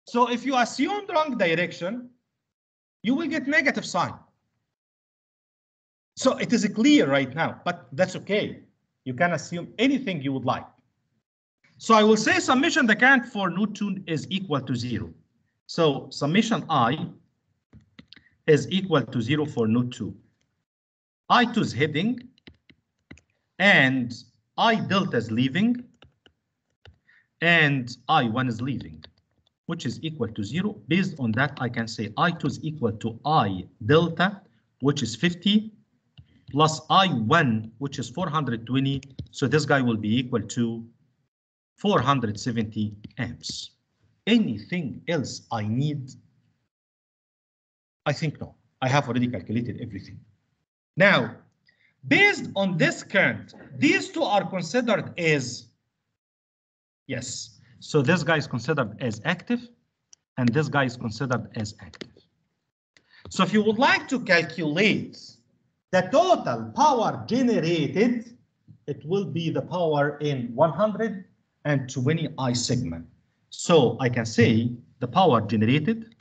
So if you assume wrong direction, you will get negative sign. So it is clear right now, but that's okay. You can assume anything you would like. So I will say summation the current for node 2 is equal to 0. So summation I is equal to 0 for node 2. I2 is heading and I delta is leaving and I1 is leaving, which is equal to 0. Based on that, I can say I2 is equal to I delta, which is 50, plus I1, which is 420. So this guy will be equal to 470 amps. Anything else I need? I think no. I have already calculated everything. Now, based on this current, these two are considered as Yes. So this guy is considered as active, and this guy is considered as active. So if you would like to calculate the total power generated, it will be the power in 120 I sigma. So I can say the power generated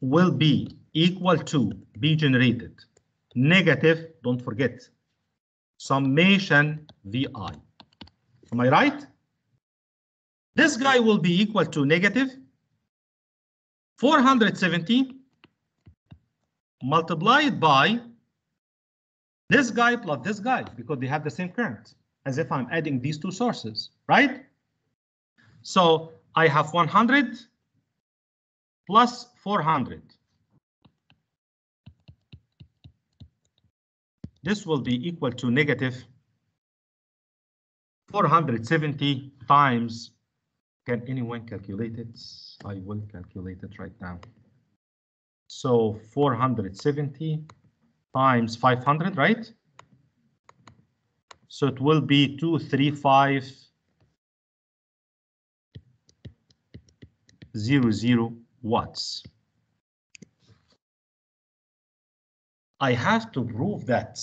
will be equal to B generated negative, don't forget, summation Vi. Am I right? This guy will be equal to negative 470 multiplied by this guy plus this guy because they have the same current as if I'm adding these two sources, right? So I have 100 plus 400. This will be equal to negative 470 times. Can anyone calculate it? I will calculate it right now. So 470 times 500, right? So it will be 235 zero zero watts. I have to prove that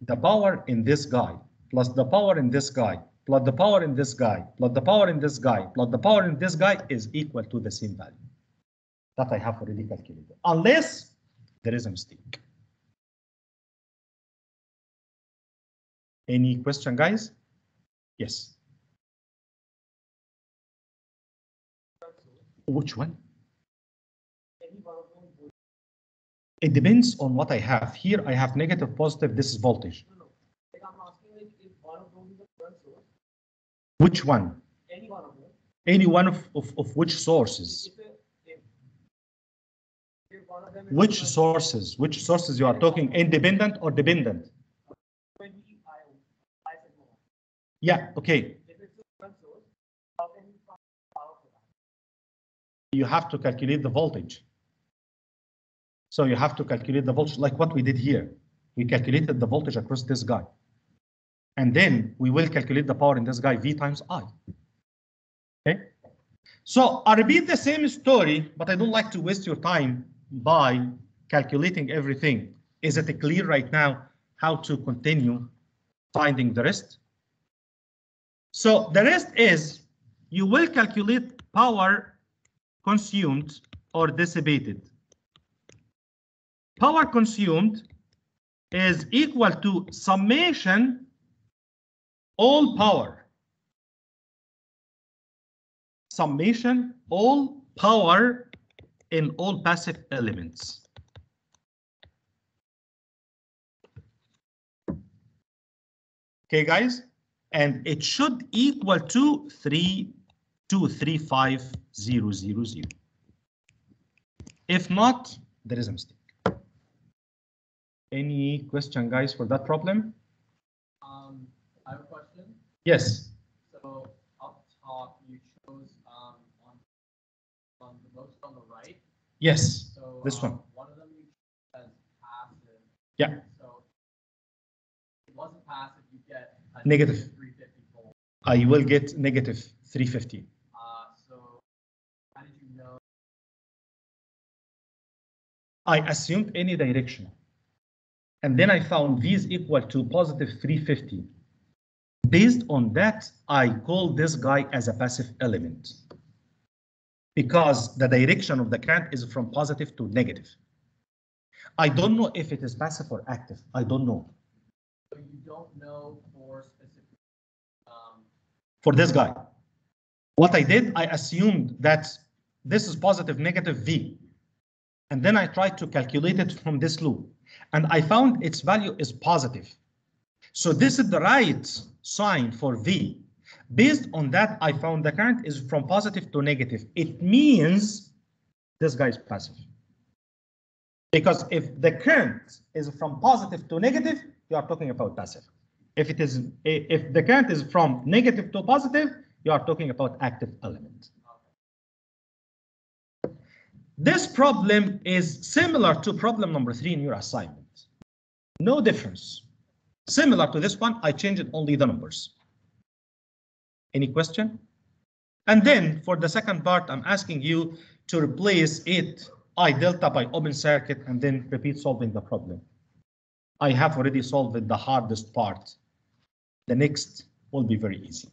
the power in this guy plus the power in this guy plus the power in this guy plus the power in this guy plus the power in this guy is equal to the same value that I have already calculated, unless there is a mistake. Any question, guys? Yes. Which one? It depends on what I have. Here I have negative, positive, this is voltage. I'm asking like is Which one? any one of them. Any one of, of, of which sources? If if, if. Which sources? Which sources you are talking, independent or dependent? Twenty, I, I said more. Yeah, okay. You have to calculate the voltage. So you have to calculate the voltage like what we did here. We calculated the voltage across this guy. And then we will calculate the power in this guy, V times I. Okay? So I repeat the same story, but I don't like to waste your time by calculating everything. Is it clear right now how to continue finding the rest? So the rest is you will calculate power consumed or dissipated. Power consumed is equal to summation all power. Summation all power in all passive elements. Okay, guys, and it should equal to three two three five zero zero zero. If not, there is a mistake. Any question, guys, for that problem? Um, I have a question. Yes. So up top, you chose, um, on, on the most on the right. Yes. So. This um, one. One of them you chose as passive. Yeah. So if it wasn't passive, you get. a Negative. I will get negative 350. Uh, so how did you know? I assumed any direction. And then I found V is equal to positive 350. Based on that, I call this guy as a passive element. Because the direction of the current is from positive to negative. I don't know if it is passive or active. I don't know. So you don't know for For this guy. What I did, I assumed that this is positive negative V. And then I tried to calculate it from this loop. And I found its value is positive. So this is the right sign for V. Based on that, I found the current is from positive to negative. It means this guy is passive. Because if the current is from positive to negative, you are talking about passive. If it is, if the current is from negative to positive, you are talking about active element. This problem is similar to problem number three in your assignment. No difference. Similar to this one, I changed only the numbers. Any question? And then for the second part, I'm asking you to replace it I delta by open circuit and then repeat solving the problem. I have already solved the hardest part. The next will be very easy.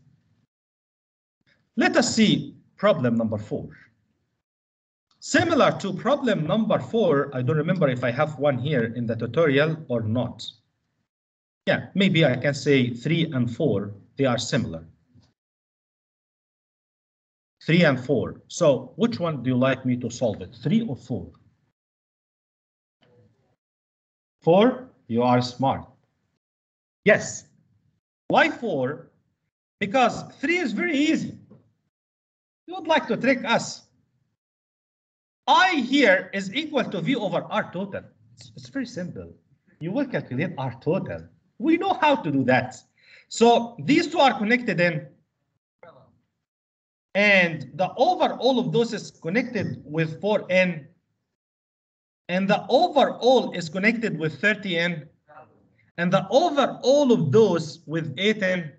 Let us see problem number four. Similar to problem number four, I don't remember if I have one here in the tutorial or not. Yeah, maybe I can say three and four, they are similar. Three and four. So which one do you like me to solve it? Three or four? Four, you are smart. Yes. Why four? Because three is very easy. You would like to trick us. I here is equal to V over R total. It's, it's very simple. You will calculate R total. We know how to do that. So these two are connected in, and the overall of those is connected with 4n, and the overall is connected with 30n, and the overall of those with 8n,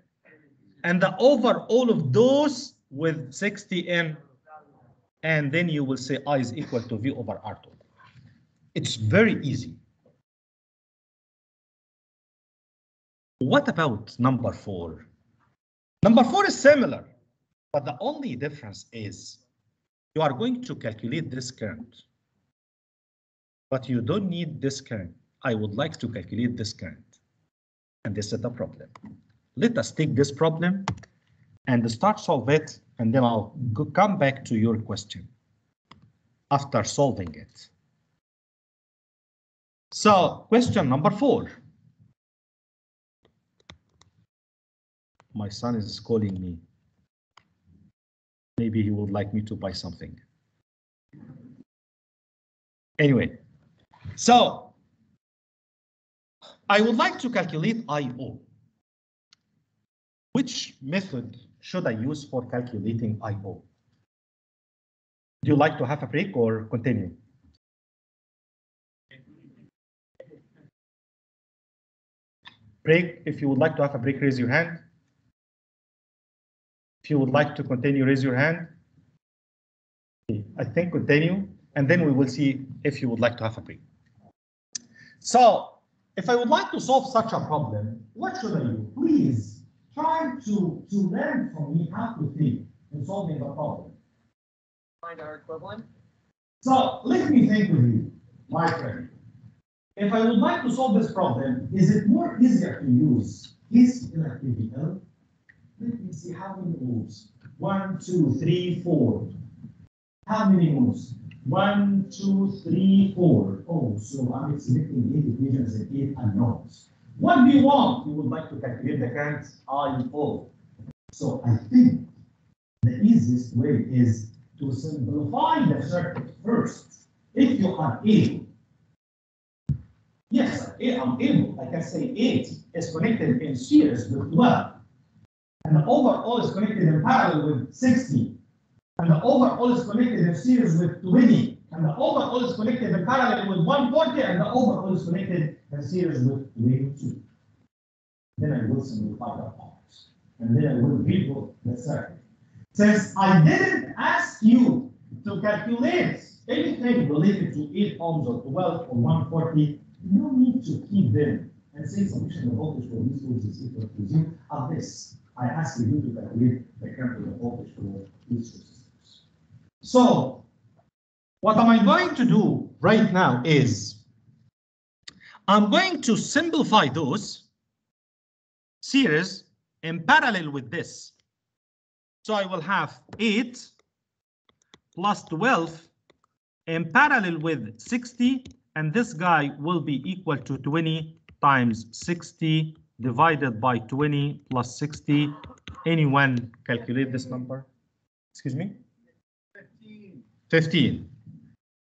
and the overall of those with 60n, and then you will say I is equal to V over R total. It's very easy. What about number four? Number four is similar, but the only difference is you are going to calculate this current. But you don't need this current. I would like to calculate this current. And this is the problem. Let us take this problem and start solve it, and then I'll come back to your question after solving it. So question number four. My son is calling me. Maybe he would like me to buy something. Anyway, so I would like to calculate IO. Which method should I use for calculating IO? Do you like to have a break or continue? Break, if you would like to have a break, raise your hand. If you would like to continue, raise your hand. I think continue, and then we will see if you would like to have a break. So, if I would like to solve such a problem, what should I do? Please try to, to learn from me how to think in solving the problem. Find R equivalent. So let me think with you, my friend. If I would like to solve this problem, is it more easier to use this electrical? Let me see how many moves. One, two, three, four. How many moves? One, two, three, four. Oh, so I'm expecting eight equations and eight unknowns. What do you want? You would like to calculate the current IO. So I think the easiest way is to simplify the circuit first. If you are able, yes, I'm able, I can say 8 is connected in series with 12, and the overall is connected in parallel with 60, and the overall is connected in series with 20, and the overall is connected in parallel with 140, and the overall is connected in series with 22. Then I will simplify the parts, and then I will rebuild the circuit. Since I didn't ask you to calculate anything related to 8 ohms or 12 or 140, no need to keep them and say of voltage for these sources is equal to zero. This, I ask you to calculate the current of the voltage for these sources. So, what am I going to do right now is I'm going to simplify those series in parallel with this. So I will have 8 plus 12 in parallel with 60, and this guy will be equal to 20 times 60 divided by 20 plus 60. Anyone calculate this number? Excuse me? 15.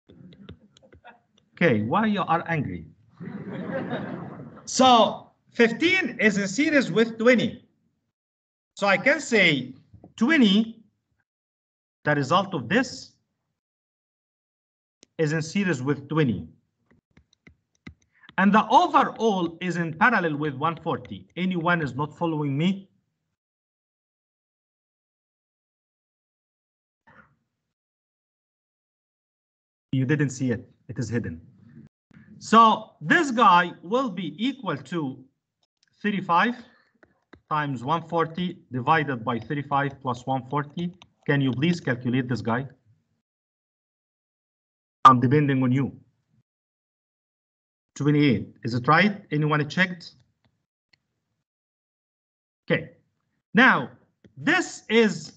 15. Okay, why you are angry? So 15 is in series with 20. So I can say 20, the result of this is in series with 20. And the overall is in parallel with 140. Anyone is not following me? You didn't see it. It is hidden. So this guy will be equal to 35 times 140 divided by 35 plus 140. Can you please calculate this guy? I'm depending on you. 28, is it right? Anyone checked? Okay, now this is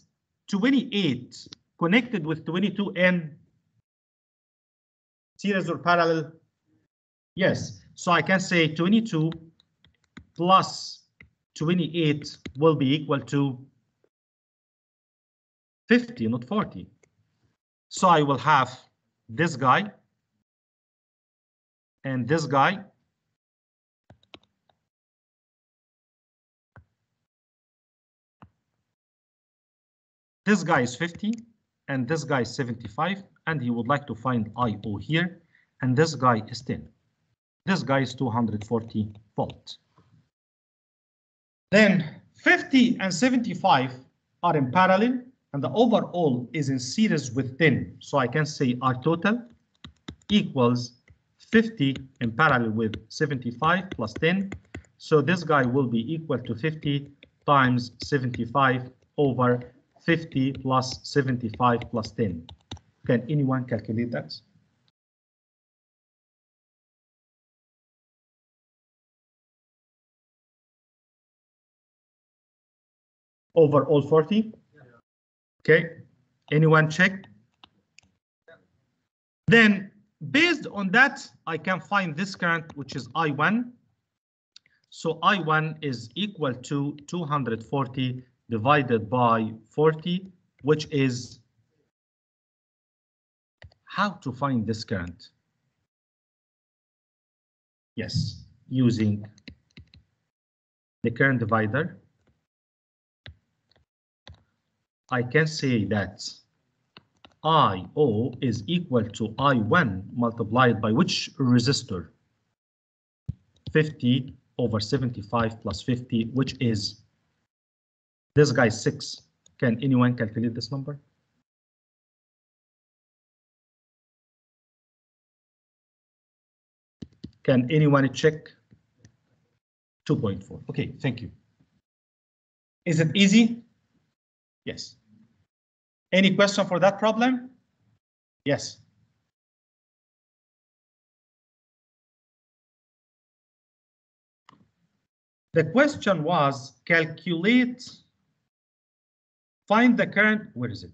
28 connected with 22 and series or parallel? Yes, so I can say 22 plus 28 will be equal to 50, not 40. So I will have this guy and this guy. This guy is 50 and this guy is 75 and he would like to find IO here and this guy is 10. This guy is 240 volt. Then 50 and 75 are in parallel and the overall is in series with 10. So I can say R total equals 50 in parallel with 75 plus 10. So this guy will be equal to 50 times 75 over 50 plus 75 plus 10. Can anyone calculate that? Over all 40? Okay, anyone check? Then based on that, I can find this current, which is I1. So I1 is equal to 240 divided by 40, which is how to find this current? Yes, using the current divider. I can say that IO is equal to I1 multiplied by which resistor? 50 over 75 plus 50, which is this guy 6. Can anyone calculate this number? Can anyone check? 2.4. Okay, thank you. Is it easy? Yes. Any question for that problem? Yes. The question was calculate, find the current, where is it?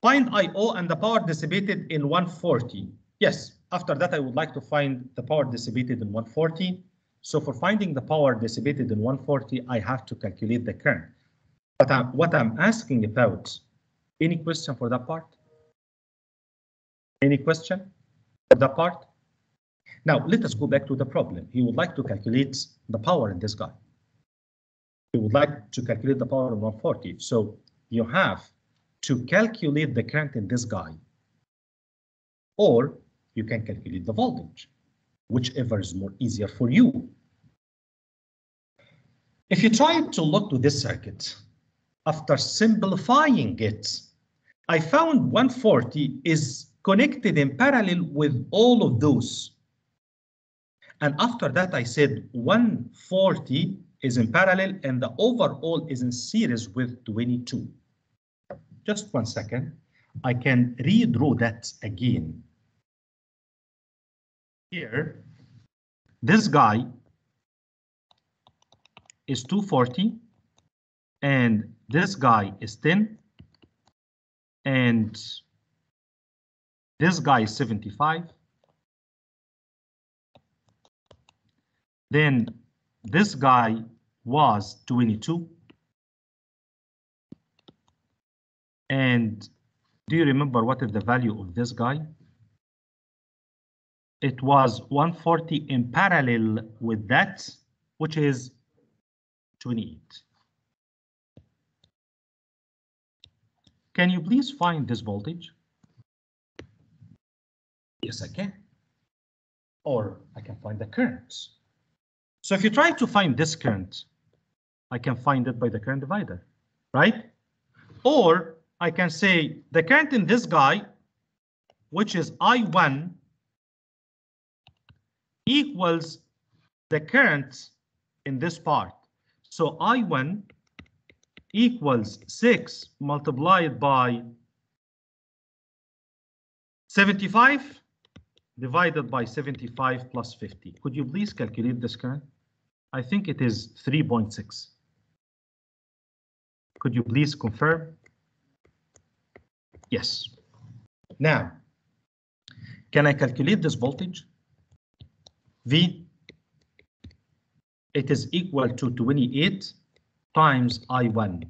Find IO and the power dissipated in 140. Yes, after that I would like to find the power dissipated in 140. So for finding the power dissipated in 140, I have to calculate the current. But I'm, what I'm asking about, any question for that part? Any question for that part? Now, let us go back to the problem. He would like to calculate the power in this guy. He would like to calculate the power of 140. So you have to calculate the current in this guy. Or you can calculate the voltage, whichever is more easier for you. If you try to look to this circuit, after simplifying it, I found 140 is connected in parallel with all of those. And after that, I said 140 is in parallel and the overall is in series with 22. Just one second. I can redraw that again. Here, this guy is 240 and this guy is 10 and this guy is 75 then this guy was 22 and do you remember what is the value of this guy it was 140 in parallel with that which is 28 Can you please find this voltage? Yes, I can. Or I can find the currents. So if you try to find this current, I can find it by the current divider, right? Or I can say the current in this guy, which is I1, equals the current in this part. So I1 equals 6 multiplied by 75 divided by 75 plus 50. Could you please calculate this current? I think it is 3.6. Could you please confirm? Yes. Now, can I calculate this voltage? V, it is equal to 28 times I1.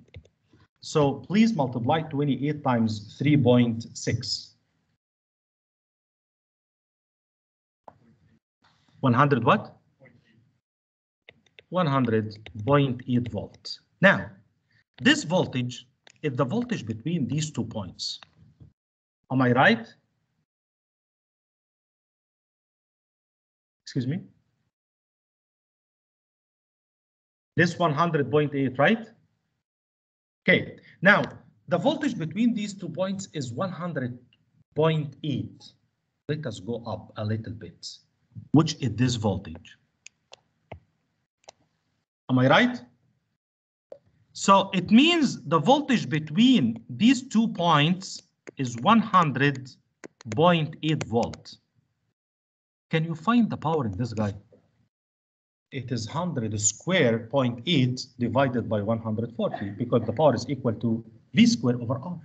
So please multiply 28 times 3.6. 100 what? 100.8 volts. Now, this voltage is the voltage between these two points. Am I right? Excuse me? This 100.8, right? Okay, now the voltage between these two points is 100.8. Let us go up a little bit, which is this voltage. Am I right? So it means the voltage between these two points is 100.8 volt. Can you find the power in this guy? It is 100 square point 8 divided by 140 because the power is equal to V square over R.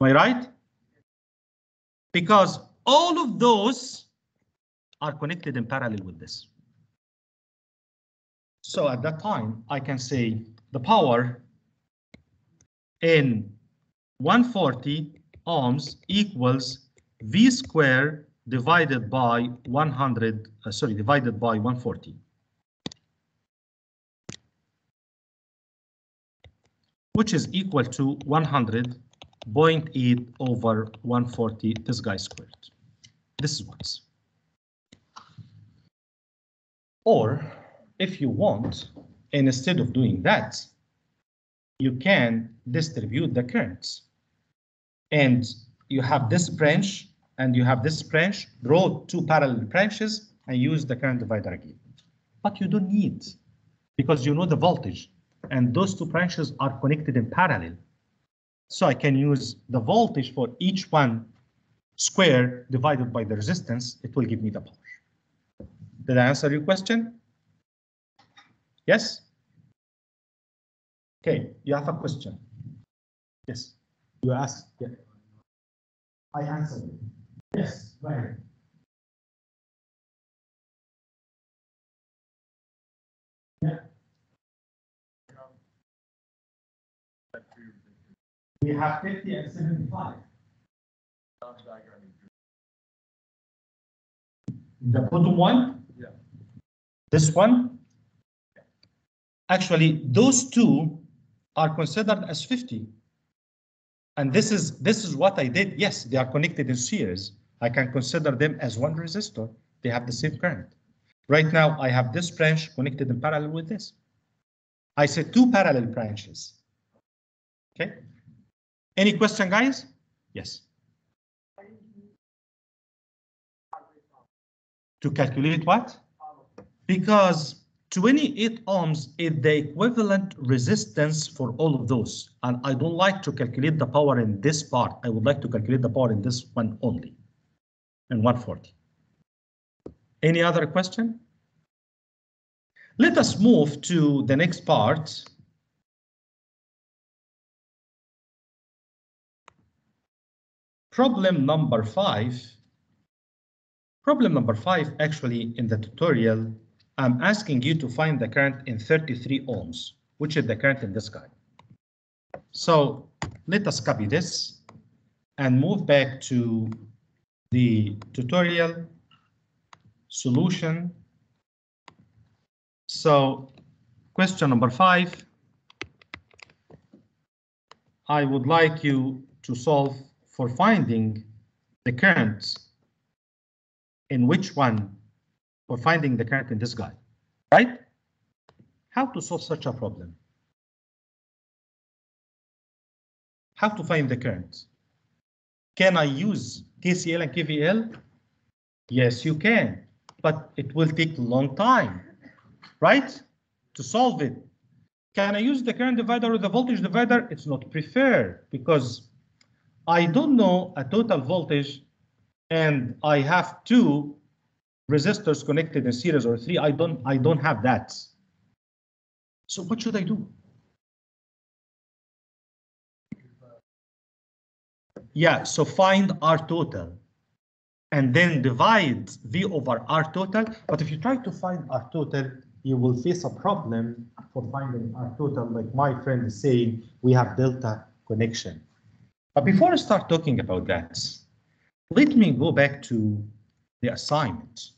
Am I right? Because all of those are connected in parallel with this. So at that time, I can say the power in 140 ohms equals V square divided by 100, uh, sorry, divided by 140. Which is equal to 100.8 over 140, this guy squared. This is what. Or if you want, and instead of doing that, you can distribute the currents. And you have this branch and you have this branch, draw two parallel branches and use the current divider again. But you don't need because you know the voltage and those two branches are connected in parallel. So I can use the voltage for each one square divided by the resistance. It will give me the power. Did I answer your question? Yes? Okay, you have a question. Yes, you asked. Yeah. I answered. Yes. Yeah. We have 50 and 75. The bottom one? Yeah. This one? Yeah. Actually, those two are considered as 50. And this is this is what I did. Yes, they are connected in series. I can consider them as one resistor. They have the same current. Right now, I have this branch connected in parallel with this. I said two parallel branches. Okay. Any question, guys? Yes. To calculate what? Because 28 ohms is the equivalent resistance for all of those. And I don't like to calculate the power in this part. I would like to calculate the power in this one only. And 140. Any other question? Let us move to the next part. Problem number five. Problem number five, actually, in the tutorial, I'm asking you to find the current in 33 ohms, which is the current in this guy. So let us copy this and move back to the tutorial solution. So question number five. I would like you to solve for finding the currents in which one for finding the current in this guy, right? How to solve such a problem? How to find the current? Can I use KCL and KVL? Yes, you can, but it will take a long time, right? To solve it. Can I use the current divider or the voltage divider? It's not preferred because I don't know a total voltage and I have two resistors connected in series or three. I don't I don't have that. So what should I do? Yeah, so find R total and then divide V over R total. But if you try to find R total, you will face a problem for finding R total. Like my friend is saying, we have delta connection. But before I start talking about that, let me go back to the assignment.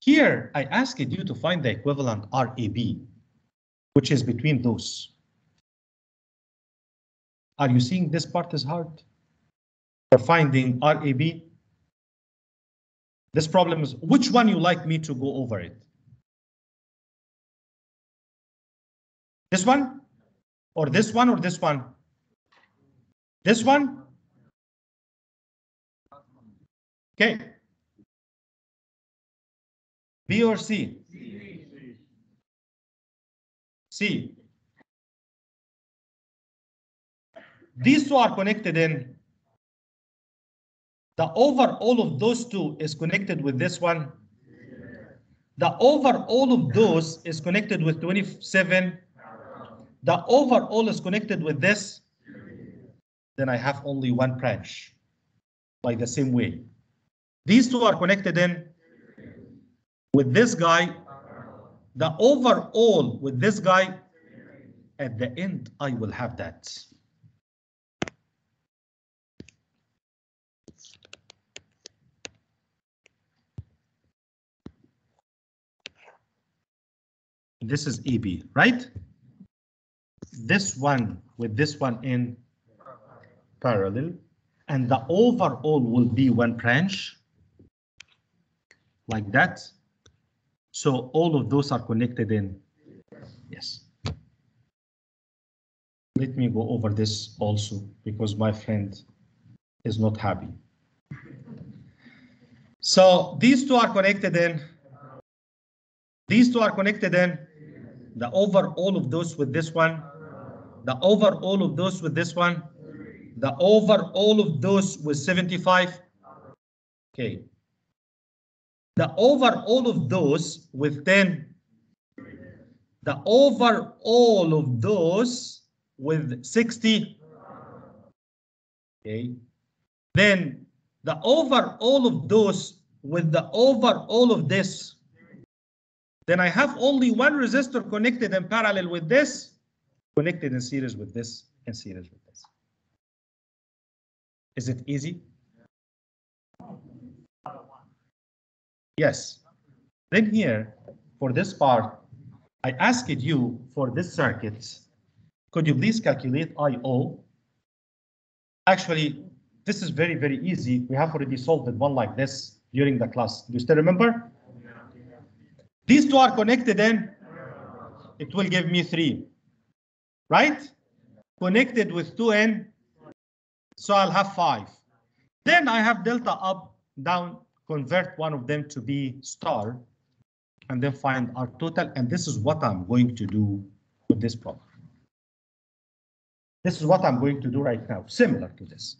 Here, I asked you to find the equivalent RAB, which is between those. Are you seeing this part is hard? For finding RAB? This problem is, which one you like me to go over it? This one? Or this one or this one? This one? Okay. B or C? C. These two are connected in. The overall of those two is connected with this one. The overall of those is connected with 27. The overall is connected with this. Then I have only one branch, like the same way. These two are connected in with this guy. The overall with this guy. At the end, I will have that. This is EB, right? This one with this one in parallel, and the overall will be one branch, like that. So all of those are connected in, yes. Let me go over this also, because my friend is not happy. So these two are connected in, these two are connected in, the over all of those with this one, the over all of those with this one, the over all of those with 75. Okay. The over all of those with 10. The over all of those with 60. Okay. Then the over all of those with the over all of this. Then I have only one resistor connected in parallel with this, connected in series with this, and series with this. Is it easy? Yes. Then here, for this part, I asked you for this circuit, could you please calculate I.O.? Actually, this is very, very easy. We have already solved it one like this during the class. Do you still remember? These two are connected in, it will give me three, right? Connected with 2n, so I'll have five. Then I have delta up, down, convert one of them to be star, and then find R total. And this is what I'm going to do with this problem. This is what I'm going to do right now, similar to this.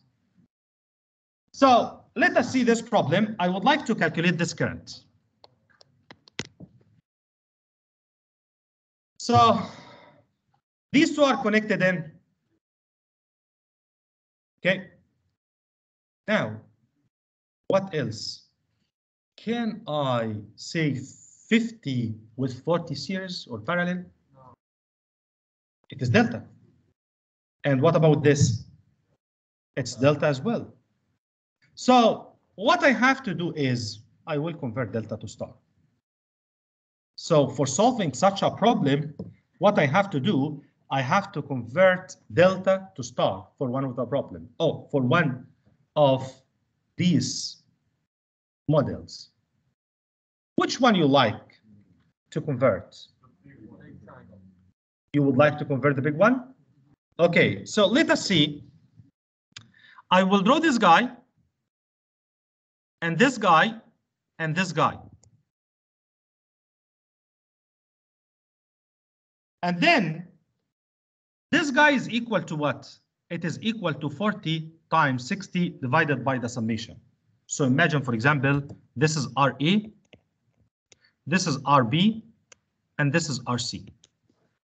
So let us see this problem. I would like to calculate this current. So these two are connected in. Okay. Now, what else? Can I say 50 with 40 series or parallel? It is delta. And what about this? It's delta as well. So what I have to do is I will convert delta to star. So for solving such a problem, what I have to do, I have to convert delta to star for one of the problem. Oh, for one of these models. Which one you like to convert? You would like to convert the big one? Okay, so let us see. I will draw this guy and this guy and this guy. And then this guy is equal to what? it is equal to 40 times 60 divided by the summation. So imagine, for example, this is RA, this is RB, and this is RC.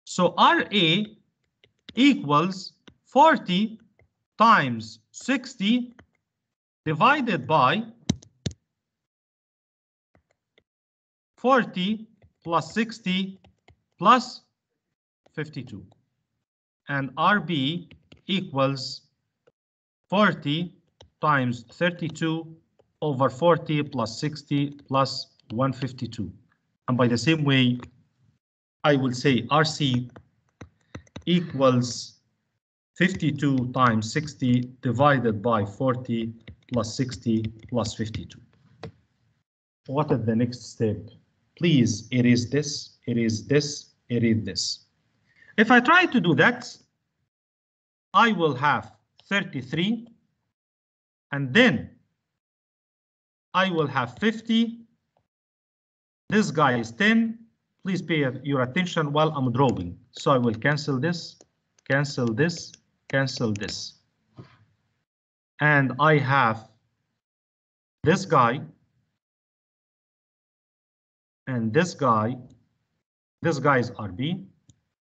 So RA equals 40 times 60 divided by 40 plus 60 plus 52. And RB equals 40 times 32 over 40 plus 60 plus 152. And by the same way, I will say RC equals 52 times 60 divided by 40 plus 60 plus 52. What is the next step? Please erase this, erase this, erase this. If I try to do that, I will have 33 and then I will have 50. This guy is 10. Please pay your attention while I'm drawing. So I will cancel this, cancel this, cancel this. And I have this guy and this guy. This guy is RB.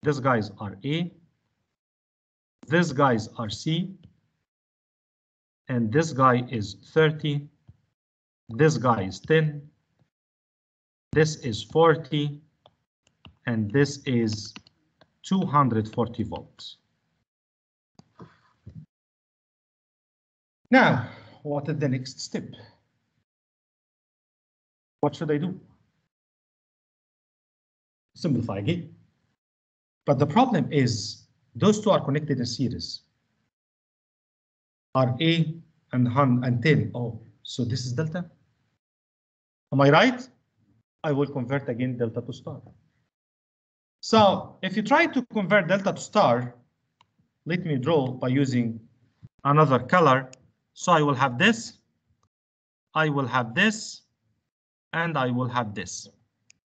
This guy is RA. This guy is RC. And this guy is 30. This guy is 10. This is 40. And this is 240 volts. Now, what is the next step? What should I do? Simplify again. But the problem is those two are connected in series. RA and Han and 10. Oh, so this is delta. Am I right? I will convert again delta to star. So if you try to convert delta to star, let me draw by using another color. So I will have this, I will have this, and I will have this.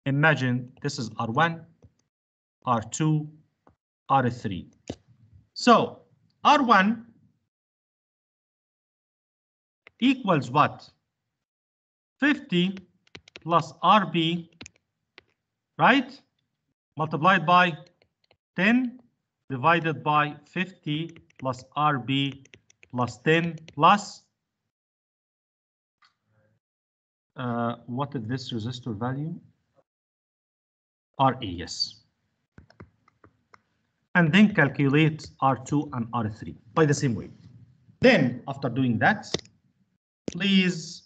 Imagine this is R1, R2, R3. So R1 equals what? 50 plus RB, right? Multiplied by 10 divided by 50 plus RB plus 10 plus uh, what is this resistor value? RA, yes. And then calculate R2 and R3 by the same way. Then after doing that, please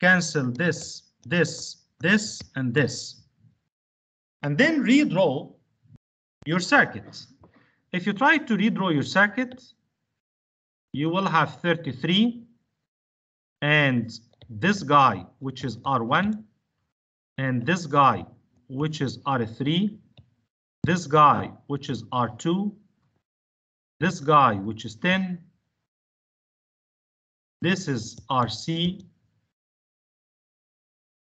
cancel this, this, this, and this. And then redraw your circuit. If you try to redraw your circuit, you will have 33 and this guy, which is R1, and this guy, which is R3, this guy, which is R2, this guy, which is 10, this is RC,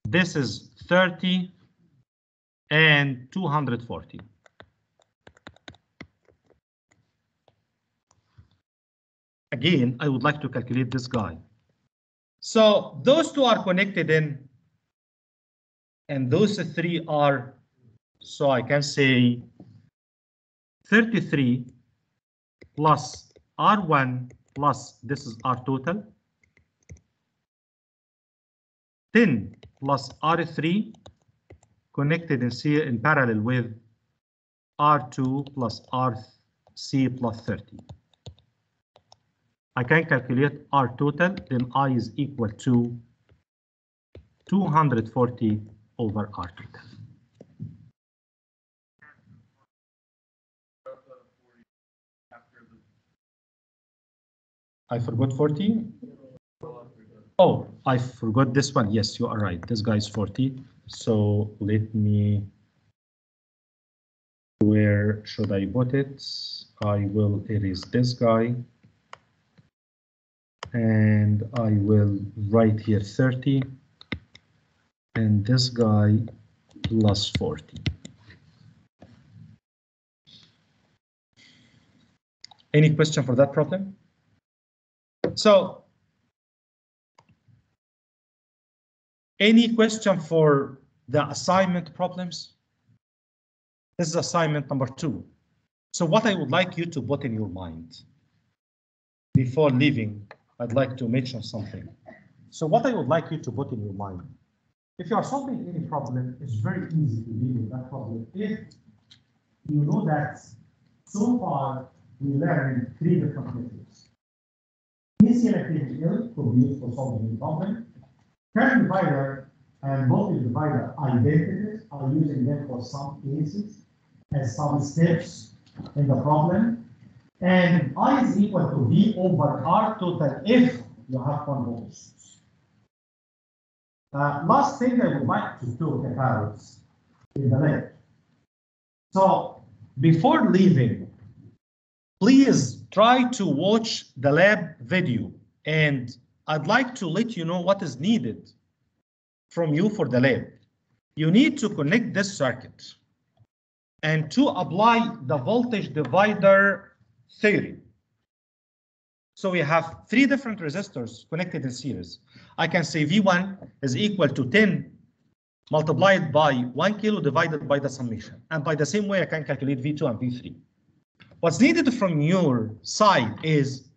this is 30, and 240. Again, I would like to calculate this guy. So those two are connected in, and those three are, so I can say 33 plus R1 plus this is R total. 10 plus R3 connected in C in parallel with R2 plus RC plus 30. I can calculate R total, then I is equal to 240 over R total. I forgot 40. Oh, I forgot this one. Yes, you are right. This guy is 40. So let me. Where should I put it? I will erase this guy and I will write here 30 and this guy plus 40. Any question for that problem? So, any question for the assignment problems? This is assignment number two. So what I would like you to put in your mind before leaving, I'd like to mention something. So what I would like you to put in your mind, if you are solving any problem, it's very easy to deal with that problem if you know that so far we learned three different methods. Initial L could be used for solving the problem. Current divider and voltage divider identities are using them for some cases as some steps in the problem. And I is equal to V over R total if you have one voltage. Uh, last thing I would like to talk about is the lab. So before leaving, please try to watch the lab video and I'd like to let you know what is needed from you for the lab. You need to connect this circuit and to apply the voltage divider theory. So we have three different resistors connected in series. I can say V1 is equal to 10 multiplied by 1 kilo divided by the summation. And by the same way, I can calculate V2 and V3. What's needed from your side is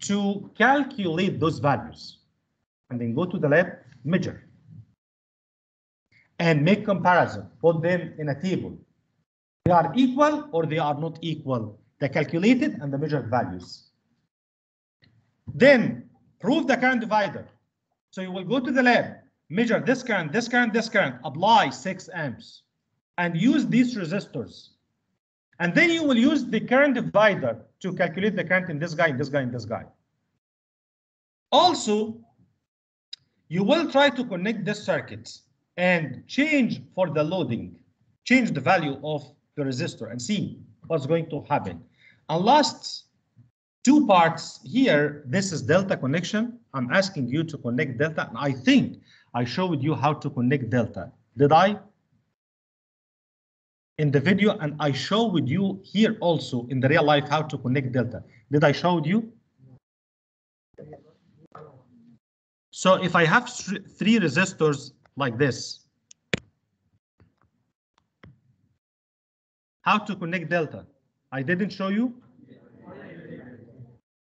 to calculate those values and then go to the lab, measure, and make comparison, put them in a table. They are equal or they are not equal, the calculated and the measured values. Then prove the current divider. So you will go to the lab, measure this current, this current, this current, apply 6 amps, and use these resistors. And then you will use the current divider to calculate the current in this guy, in this guy, in this guy. Also, you will try to connect this circuit and change for the loading, change the value of the resistor and see what's going to happen. And last two parts here, this is delta connection. I'm asking you to connect delta, and I think I showed you how to connect delta. Did I? In the video, and I showed you here also in the real life how to connect delta. Did I show you? So if I have three resistors like this, how to connect delta? I didn't show you?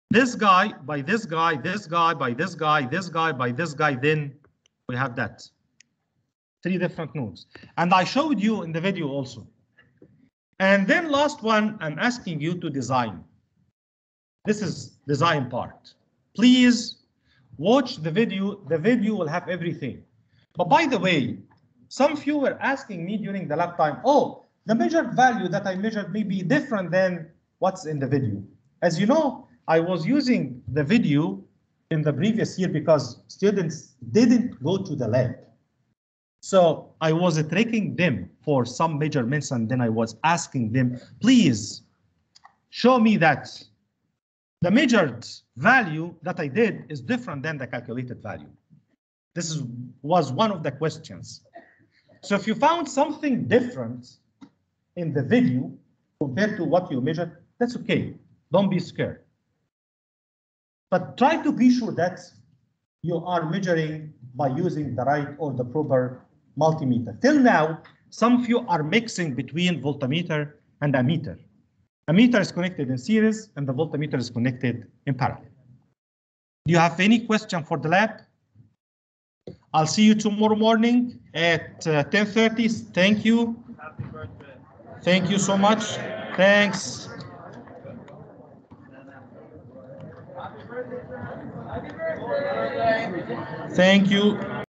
This guy by this guy, this guy by this guy, this guy by this guy, then we have that. Three different nodes. And I showed you in the video also. And then last one, I'm asking you to design. This is design part. Please watch the video. The video will have everything. But by the way, some of you were asking me during the lab time, oh, the measured value that I measured may be different than what's in the video. As you know, I was using the video in the previous year because students didn't go to the lab. So I was tracking them for some measurements and then I was asking them, please show me that the measured value that I did is different than the calculated value. This is, was one of the questions. So if you found something different in the video compared to what you measured, that's okay. Don't be scared. But try to be sure that you are measuring by using the right or the proper multimeter. Till now, some of you are mixing between voltmeter and ammeter. Ammeter is connected in series and the voltmeter is connected in parallel. Do you have any question for the lab? I'll see you tomorrow morning at uh, 10.30. Thank you. Thank you so much. Thanks. Thank you.